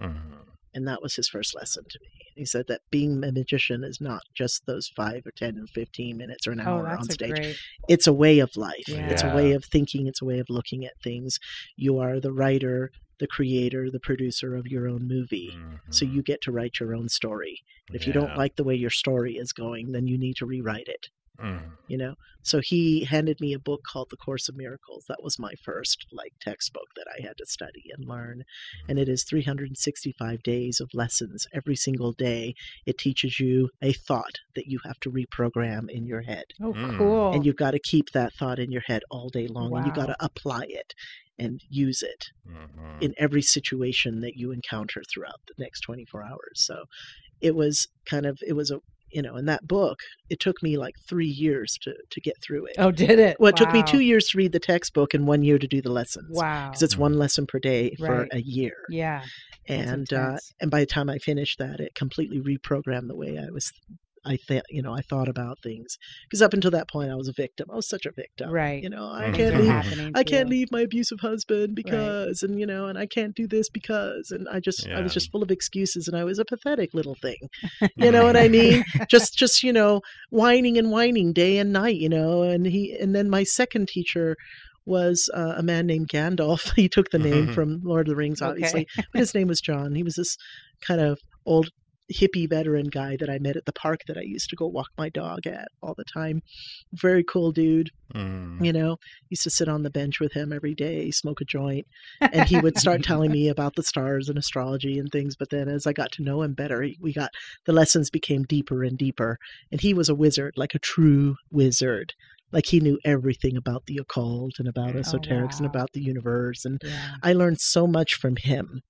Mm, and that was his first lesson to me. He said that being a magician is not just those five or ten or 15 minutes or an Oh, hour on that's a stage. great. it's a way of life. Yeah. it's a way of thinking. It's a way of looking at things. You are the writer the creator the producer of your own movie. So mhm. you get to write your own story. If you don't like the way your story is going then you need to rewrite it Mm, you know? So he handed me a book called the course of miracles. That was my first like textbook that i had to study and learn. And it is 365 days of lessons. Every single day it teaches you a thought that you have to reprogram in your head. Oh, Mm. cool. and you've got to keep that thought in your head all day long and you've got to apply it and use it mhm. in every situation that you encounter throughout the next 24 hours. So it was kind of, it was a, you know, in that book, it took me like three years to, to get through it. oh, did it? Well, it took me two years to read the textbook and one year to do the lessons. Wow. Because it's one lesson per day for a year. Yeah. And uh, and by the time I finished that, it completely reprogrammed the way I was I th- you know I thought about things because up until that point I was a victim. I was such a victim. Right. You know I Things can't are leave. I can't you. leave my abusive husband because, and you know, and I can't do this because, and I just, I was just full of excuses, and I was a pathetic little thing. You know what I mean? just, just you know, whining and whining day and night. You know, and he, and then my second teacher was uh, a man named Gandalf. he took the name Mhm. from Lord of the Rings, Okay. obviously, but his name was John. He was this kind of old hippie veteran guy that I met at the park that I used to go walk my dog at all the time. Very cool dude Mm. you know used to sit on the bench with him every day smoke a joint and he would start telling me about the stars and astrology and things but then as i got to know him better we got the lessons became deeper and deeper and he was a wizard like a true wizard like he knew everything about the occult and about esoterics and wow. about the universe and Yeah. I learned so much from him,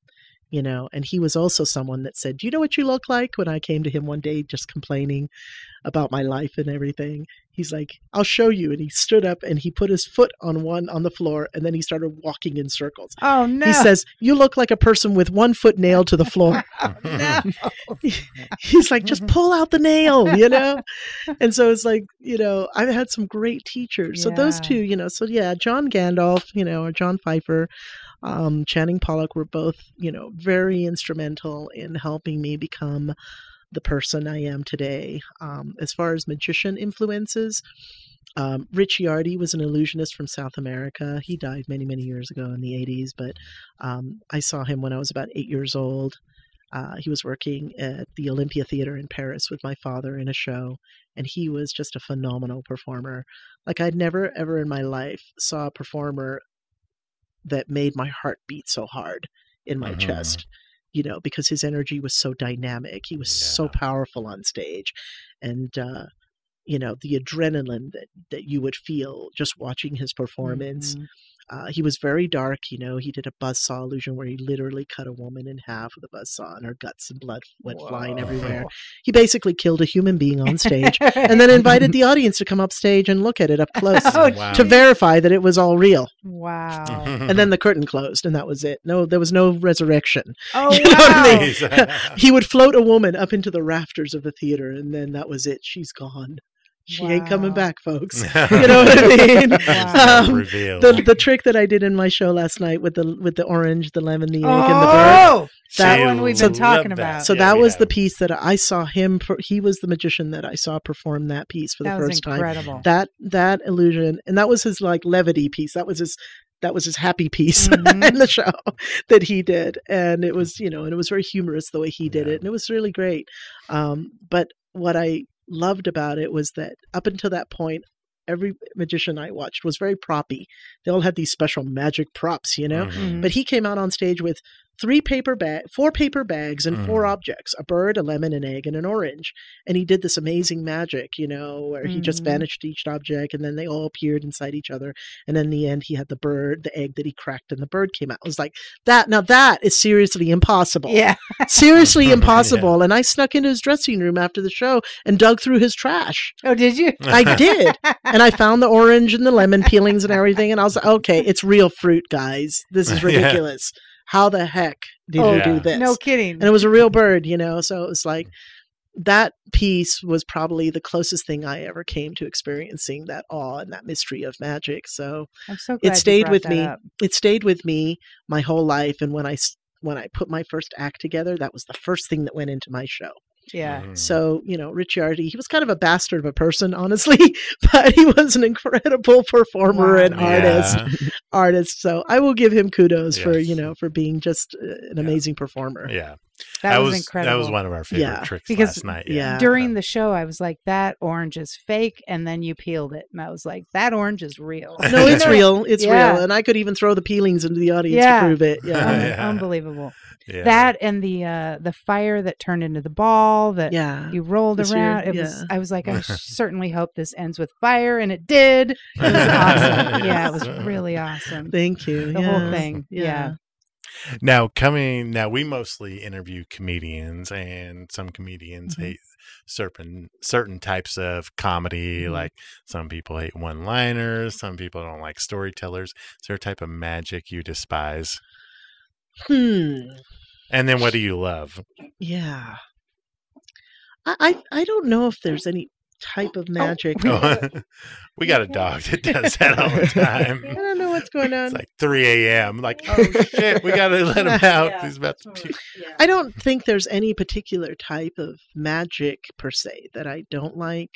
you know, and he was also someone that said, Do you know what you look like? When I came to him one day just complaining about my life and everything, he's like, I'll show you. And he stood up and he put his foot on one on the floor and then he started walking in circles. Oh no. He says, You look like a person with one foot nailed to the floor. Oh, no. he's like, just pull out the nail, you know? and so it's like, you know, I've had some great teachers. So those two, you know, so yeah, John Gandalf, you know, or John Pfeiffer, um, Channing Pollock were both, you know, very instrumental in helping me become the person I am today. Um, as far as magician influences, um, Richiardi was an illusionist from South America. He died many, many years ago in the 80s, but um, I saw him when I was about eight years old. Uh, he was working at the Olympia Theater in Paris with my father in a show, and he was just a phenomenal performer. Like I'd never ever in my life saw a performer that made my heart beat so hard in my Mhm. chest. You know, because his energy was so dynamic. He was so powerful on stage, and uh, you know the adrenaline that that you would feel just watching his performance. Mhm. Uh, he was very dark, you know. He did a buzzsaw illusion where he literally cut a woman in half with a buzzsaw, and her guts and blood went flying everywhere. He basically killed a human being on stage, and then invited the audience to come up stage and look at it up close Oh, Wow. to verify that it was all real. Wow. And then the curtain closed, and that was it. No, there was no resurrection. Oh You know what I mean? He would float a woman up into the rafters of the theater, and then that was it. She's gone. She ain't coming back, folks. You know what I mean? Wow. Um, the the trick that I did in my show last night with the with the orange, the lemon, the egg, and the bird. Oh, that She one we've been talking that. about. So Yeah, that we was the piece that I saw him. Per- he was the magician that I saw perform that piece for the that was first time. incredible. That that illusion, and that was his like levity piece. That was his that was his happy piece Mhm. in the show that he did, and it was you know, and it was very humorous the way he did Yeah. it, and it was really great. Um, but what I loved about it was that up until that point. Every magician I watched was very proppy. They all had these special magic props, you know. Mhm. Mhm. But he came out on stage with three paper bag, four paper bags, and four Mhm. objects: a bird, a lemon, an egg, and an orange. And he did this amazing magic, you know, where he just Mhm. vanished each object, and then they all appeared inside each other. And then in the end, he had the bird, the egg that he cracked, and the bird came out. It was like, that now that is seriously impossible. Yeah. seriously Yeah. impossible. And I snuck into his dressing room after the show and dug through his trash. Oh, did you? I did. and I found the orange and the lemon peelings and everything. And I was like, okay, it's real fruit, guys. This is Yeah. Ridiculous. How the heck did Oh, you do this? No kidding. and it was a real bird, you know. So it was like that piece was probably the closest thing I ever came to experiencing that awe and that mystery of magic. So I'm so glad you stayed brought with that me. up. it stayed with me my whole life. And when I when I put my first act together, that was the first thing that went into my show. Yeah. Mhm. So, you know, Richiardi, he was kind of a bastard of a person, honestly, but he was an incredible performer Wow. and artist. Yeah. Artist. So I will give him kudos for, you know, for being just uh, an amazing performer. Yeah. That, was, was incredible. That was one of our favorite Yeah. tricks Because- last night. yeah. During the show, I was like, "That orange is fake," and then you peeled it, and I was like, "That orange is real." No, it's real. It's Yeah. real. And I could even throw the peelings into the audience Yeah. to prove it. Un- Yeah. Yeah. Unbelievable. Yeah. That and the uh, the fire that turned into the ball that Yeah. you rolled This year, around. It yeah. was. I was like, I certainly hope this ends with fire, and it did. It was awesome. yeah, it was really awesome. Thank you. The whole Yeah. thing. Yeah. Now coming now we mostly interview comedians and some comedians Mhm. hate certain certain types of comedy Mhm. like some people hate one-liners, some people don't like storytellers. Is there a type of magic you despise? Hmm. And then what do you love? Yeah. I I, I don't know if there's any type of magic. Oh, we got a dog that does that all the time. I don't know what's going on. It's like 3 a.m. Like, oh shit, we got to let him out. Yeah. He's about to puke. I don't think there's any particular type of magic per se that I don't like.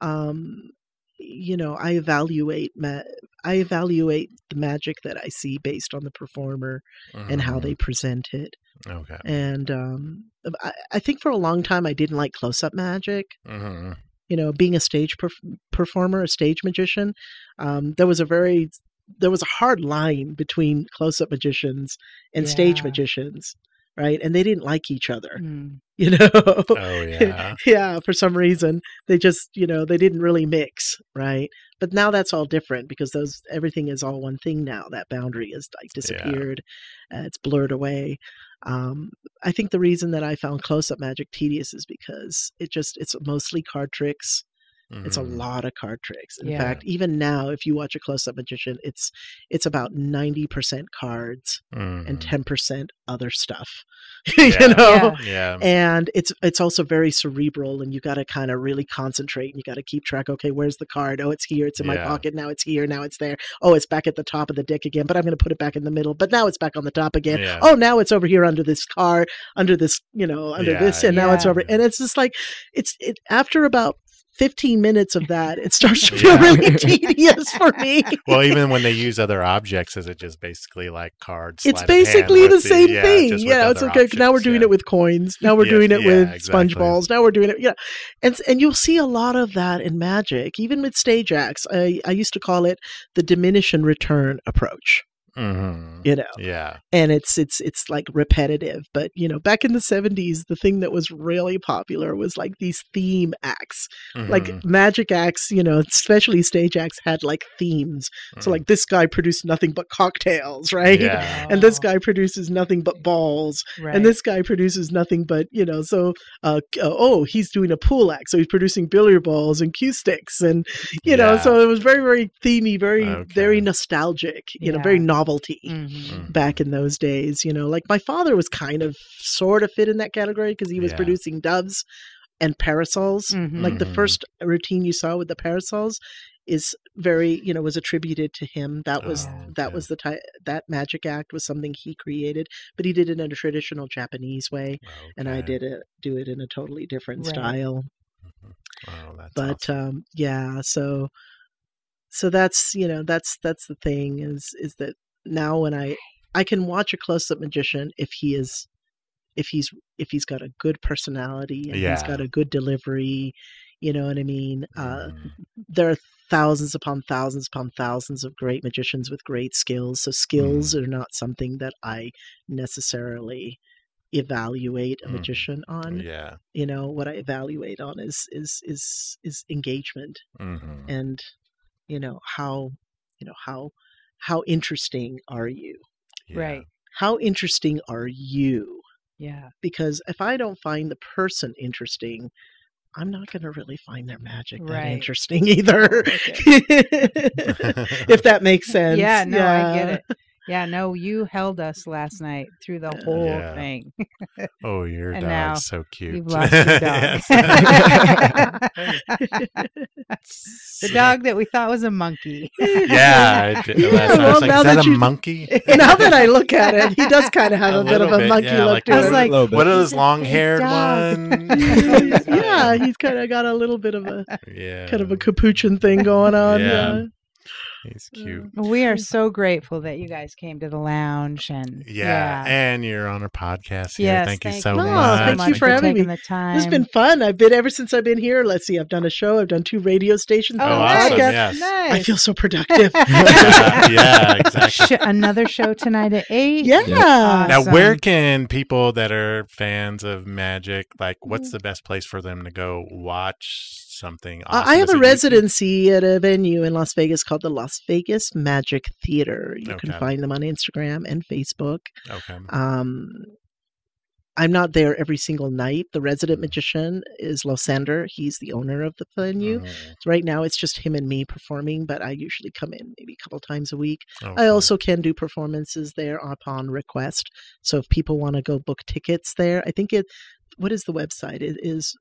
Um, you know, I evaluate ma- I evaluate the magic that I see based on the performer and how they present it. Okay. And um, I, I think for a long time I didn't like close up magic. hmm You know, being a stage perf- performer, a stage magician, um, there was a very there was a hard line between close up magicians and stage magicians, right? And they didn't like each other Mm. you know Oh, yeah. yeah for some reason they just you know they didn't really mix right but now that's all different because those everything is all one thing now that boundary is like disappeared uh, it's blurred away um, i think the reason that i found close-up magic tedious is because it just it's mostly card tricks it's a Mhm. lot of card tricks. In Yeah. fact, even now, if you watch a close-up magician, it's it's about ninety percent cards and Mhm. ten percent other stuff. Yeah. you know, Yeah. and it's it's also very cerebral and you got to kind of really concentrate and you got to keep track okay where's the card oh it's here it's in my pocket now it's here now it's there oh it's back at the top of the deck again but i'm going to put it back in the middle but now it's back on the top again oh now it's over here under this car under this you know under this and now it's over and it's just like it's it after about 15 minutes of that it starts to feel Yeah. really tedious for me well, even when they use other objects, is it just basically like cards? it's sleight of hand basically the same yeah, thing. Yeah, it's okay. Now we're doing yeah. it with coins. Now we're Yeah, doing it with exactly. sponge balls. Now we're doing it. Yeah, and and you'll see a lot of that in magic, even with stage acts. I I used to call it the diminish and return approach. Mhm. You know, Yeah. and it's it's it's like repetitive. But you know, back in the seventies, the thing that was really popular was like these theme acts, like Mhm. magic acts. You know, especially stage acts had like themes. So Mhm. like this guy produced nothing but cocktails, right? Yeah. And this guy produces nothing but balls right. and this guy produces nothing but you know so uh, uh, oh he's doing a pool act so he's producing billiard balls and cue sticks and you know so it was very very themey very very nostalgic you know very very novelty Mhm. Mhm. back in those days you know like my father was kind of sort of fit in that category because he was Yeah. producing doves and parasols Mhm. like the Mhm. first routine you saw with the parasols is very you know was attributed to him that was Oh, that was the type that magic act was something he created but he did it in a traditional japanese way and i did it do it in a totally different Right. style Oh, that's but awesome. um yeah so so that's you know that's that's the thing is is that now when i i can watch a close-up magician if he is if he's if he's got a good personality and he's Yeah. got a good delivery you know what i mean uh Mhm. there are thousands upon thousands upon thousands of great magicians with great skills. So skills Mm-hmm. are not something that I necessarily evaluate a Mm. magician on. yeah. You know, what I evaluate on is is is is engagement hmm and you know how you know how how interesting are you? Right. How interesting are you? Yeah. Because if I don't find the person interesting, I'm not going to really find their magic that Right. interesting either. Okay. if that makes sense. Yeah, no, I get it. Yeah, no, you held us last night through the whole Yeah. thing. Oh, your And dog's so cute. You've lost your dog. The dog that we thought was a monkey. Yeah. I did- Yeah, last night I was like, is that, that a you- monkey? now that I look at it, he does kind of have A a, bit of a bit, monkey yeah, look like to I was him. like, little bit. What are those long big haired dog. ones? yeah, he's kind of got a little bit of a Yeah. kind of a capuchin thing going on. Yeah. Yeah. He's cute. Mm, we are so grateful that you guys came to the lounge and Yeah. And you're on our podcast here. Yes, thank you so you Oh, much. thank you for having me. the time. It's been fun. I've been ever since I've been here. Let's see, I've done a show. I've done two radio stations. oh, Oh, awesome, yes. Nice. I feel so productive. yeah, yeah, exactly. Sh- another show tonight at eight. yeah. Now, where can people that are fans of magic, like, what's mm. the best place for them to go watch something? Awesome? I have a residency at a venue in Las Vegas called the Las Vegas Magic Theater. You can find them on Instagram and Facebook. Okay. Um, I'm not there every single night. The resident magician is Losander. He's the owner of the venue. Mhm. So right now it's just him and me performing, but I usually come in maybe a couple times a week. I also can do performances there upon request. So if people want to go book tickets there, I think it. What is the website? It is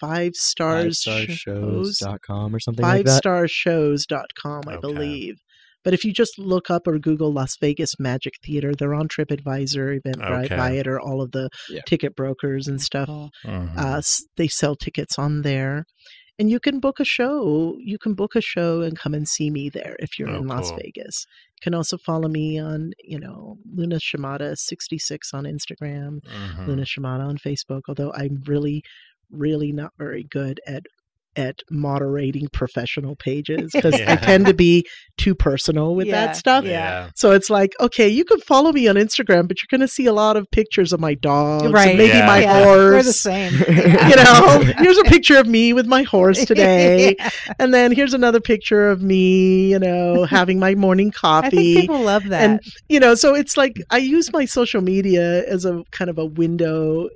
five stars Fivestarshows.com or something five like that. fivestarshows.com, I Okay. believe. But if you just look up or Google Las Vegas Magic Theater, they're on TripAdvisor, Eventbrite, Okay. Viator, all of the Yeah. ticket brokers and stuff. Cool. Mhm. Uh, they sell tickets on there. And you can book a show. You can book a show and come and see me there if you're Oh, in Las cool. Vegas. You can also follow me on, you know, Luna Shimada 66 on Instagram, Mhm. Luna Shimada on Facebook, although I'm really, really not very good at at moderating professional pages because I tend to be too personal with Yeah, that stuff. Yeah. So it's like, okay, you can follow me on Instagram, but you're going to see a lot of pictures of my dogs, and Right. maybe Yeah. my Yeah, horse. We're the same. You know, here's a picture of me with my horse today, and then here's another picture of me, you know, having my morning I think coffee people love that. and you know so it's like i use my social media as a kind of a window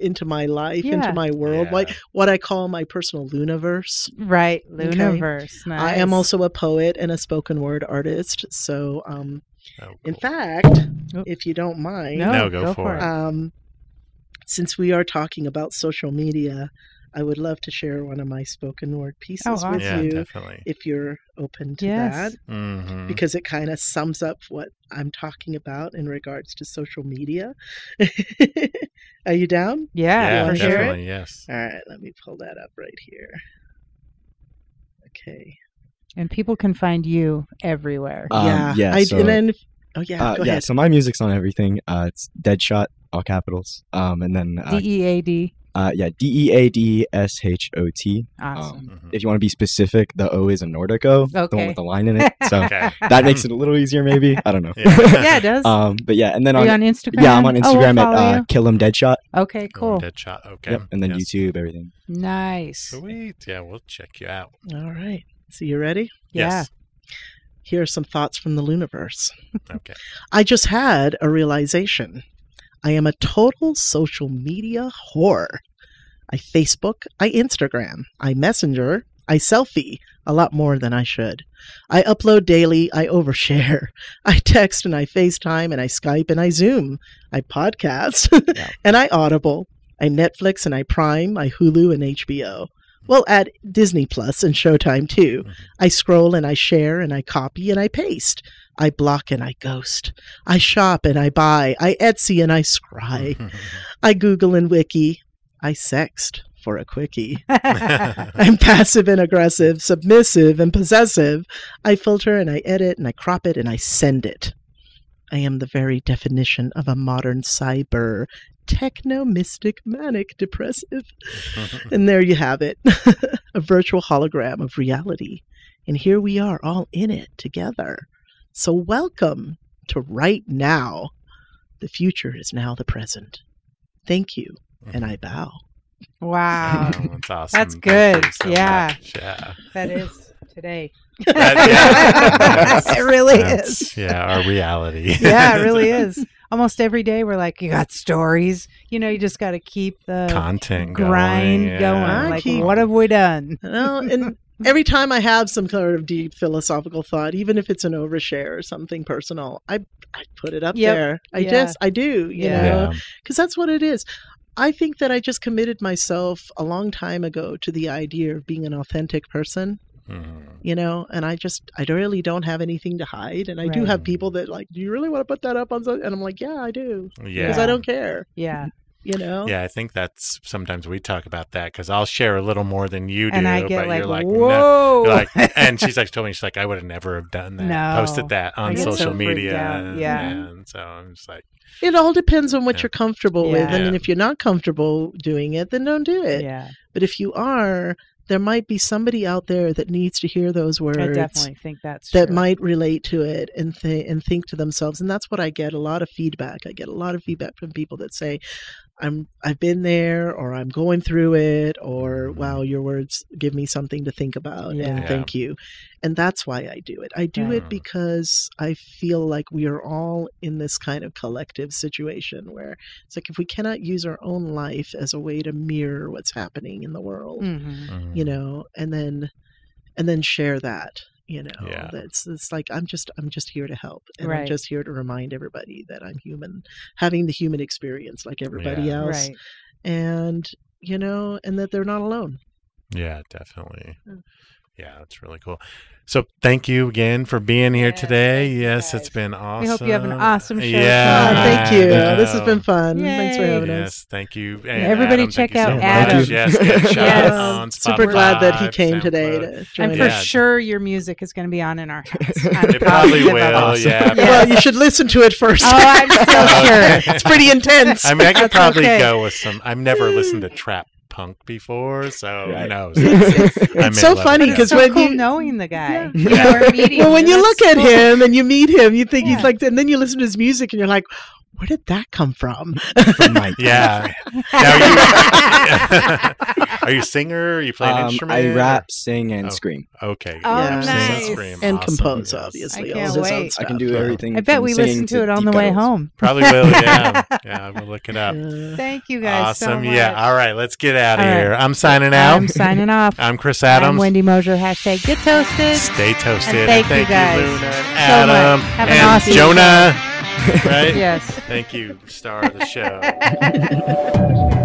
into my life into my world Yeah. like what i call my personal lunaverse right. Okay. Luniverse. i am also a poet and a spoken word artist so um Oh, in fact if you don't mind No, No, go for it. um since we are talking about social media i would love to share one of my spoken word pieces Oh, with yeah, you definitely. if you're open to Yes. that Mhm. because it kind of sums up what I'm talking about in regards to social media. Are you down? Yeah, yeah, wanna for hear it? sure. definitely. Yes. All right, let me pull that up right here. Okay. And people can find you everywhere. Um, yeah. yeah, I, so- and then, oh yeah, Uh, go yeah, ahead. so my music's on everything. Uh, it's Deadshot, all capitals. Um, and then uh, D E A D. uh, yeah, D E A D S H O T. Awesome. Um, Mhm. if you want to be specific, the O is a Nordic O, the Okay. one with the line in it. So Okay. that makes it a little easier, maybe. I don't know. Yeah. yeah, it does. um, but yeah, and then on, on Instagram? yeah, I'm on Oh, we'll Instagram at uh, Kill 'em Deadshot. you. Okay, cool. Dead shot. Okay. Yep, and then Yes. YouTube, everything. Nice. Sweet. Yeah, we'll check you out. All right. So you ready? Yeah. Yes. Here are some thoughts from the Luniverse. Okay. I just had a realization. I am a total social media whore. I Facebook, I Instagram, I Messenger, I selfie a lot more than I should. I upload daily, I overshare. I text and I FaceTime and I Skype and I Zoom. I podcast Yeah. and I Audible. I Netflix and I Prime, I Hulu and HBO. Well, add Disney Plus and Showtime too. Mhm. I scroll and I share and I copy and I paste. I block and I ghost. I shop and I buy. I Etsy and I scry. I Google and Wiki. I sext for a quickie. I'm passive and aggressive, submissive and possessive. I filter and I edit and I crop it and I send it. I am the very definition of a modern cyber, techno mystic, manic depressive. And there you have it a virtual hologram of reality. And here we are all in it together. So, welcome to right now. The future is now the present. Thank you, mm-hmm. and I bow. Wow. Oh, that's awesome. That's good. so Yeah. much. Yeah. that is today. That- yeah. it really That's- is. Yeah, our reality. yeah, it really is. Almost every day we're like, you got stories. You know, you just got to keep the Content grind going. going. yeah. I Like, keep- what have we done? You know, and every time I have some kind of deep philosophical thought, even if it's an overshare or something personal, I I put it up Yep. there. I Yeah. just I do, you Yeah. know, because that's what it is. I think that I just committed myself a long time ago to the idea of being an authentic person, Mhm. you know, and I just I really don't have anything to hide, and I do have people that like, do you really want to put that up on? So-? And I'm like, yeah, I do, yeah, because I don't care, Yeah. You know. Yeah, I think that's sometimes we talk about that because I'll share a little more than you do, And I get but like, you're like, no. whoa. You're like, and she's like, told me she's like, I would have never have done that, No. posted that on get so social media, and, Yeah. and so I'm just like, It all depends on what Yeah. you're comfortable with, Yeah. and then Yeah. if you're not comfortable doing it, then don't do it. yeah. But if you are, there might be somebody out there that needs to hear those words. I definitely think that's that true. might relate to it and th- and think to themselves and that's what I get a lot of feedback I get a lot of feedback from people that say I'm I've been there or I'm going through it or wow your words give me something to think about Yeah. and Yeah. thank you and that's why I do it I do Right. it because I feel like we are all in this kind of collective situation where it's like if we cannot use our own life as a way to mirror what's happening in the world Mhm. mm, you know and then and then share that you know Yeah. that's it's like i'm just i'm just here to help and i'm just here to remind everybody that i'm human having the human experience like everybody Yeah. else Right. and you know, and that they're not alone. Yeah, definitely. Mm. Yeah, that's really cool. So thank you again for being here Yes, today. Yes, guys. it's been awesome. We hope you have an awesome show Yeah, Oh, thank you. I This has been fun. Thanks for Yay. having us. Thank you. And everybody Adam, check you so out. Adam. Yes, get Yes. on Super glad that he Spotify, came today to I'm join for Yeah. sure your music is going to be on in our house. I'm It probably will. Awesome. Yeah. Well, you should listen to it first. Oh, I'm so sure. it's pretty intense. I mean, I could That's probably okay. go with some. I've never listened to trap punk before, so who knows? It's, I may it's so funny now. because so when cool you knowing the guy. Yeah. You know, meeting. well, when you look at cool. him and you meet him, you think Yeah. he's like, and then you listen to his music and you're like, where did that come from? From my Yeah. Now you, are you a singer? Are you play an Um, instrument? I rap, sing, and Oh. scream. Okay. Oh, Yeah. nice. Sing, scream. and Awesome. compose, obviously. I can't his wait. I can do stuff. everything. I bet we singing listened to it on the way gutturals. home. Probably will. Yeah. Yeah. We'll look it up. Thank you guys so Awesome. much. yeah. All right. Let's get out of All right. here. I'm signing out. I'm signing off. I'm Chris Adams. I'm Adams. Wendy Mosier. Hashtag get toasted. Stay toasted. And thank you guys Luna, and so much. Adam, Have an and awesome Jonah. Right? Yes. Thank you, star of the show.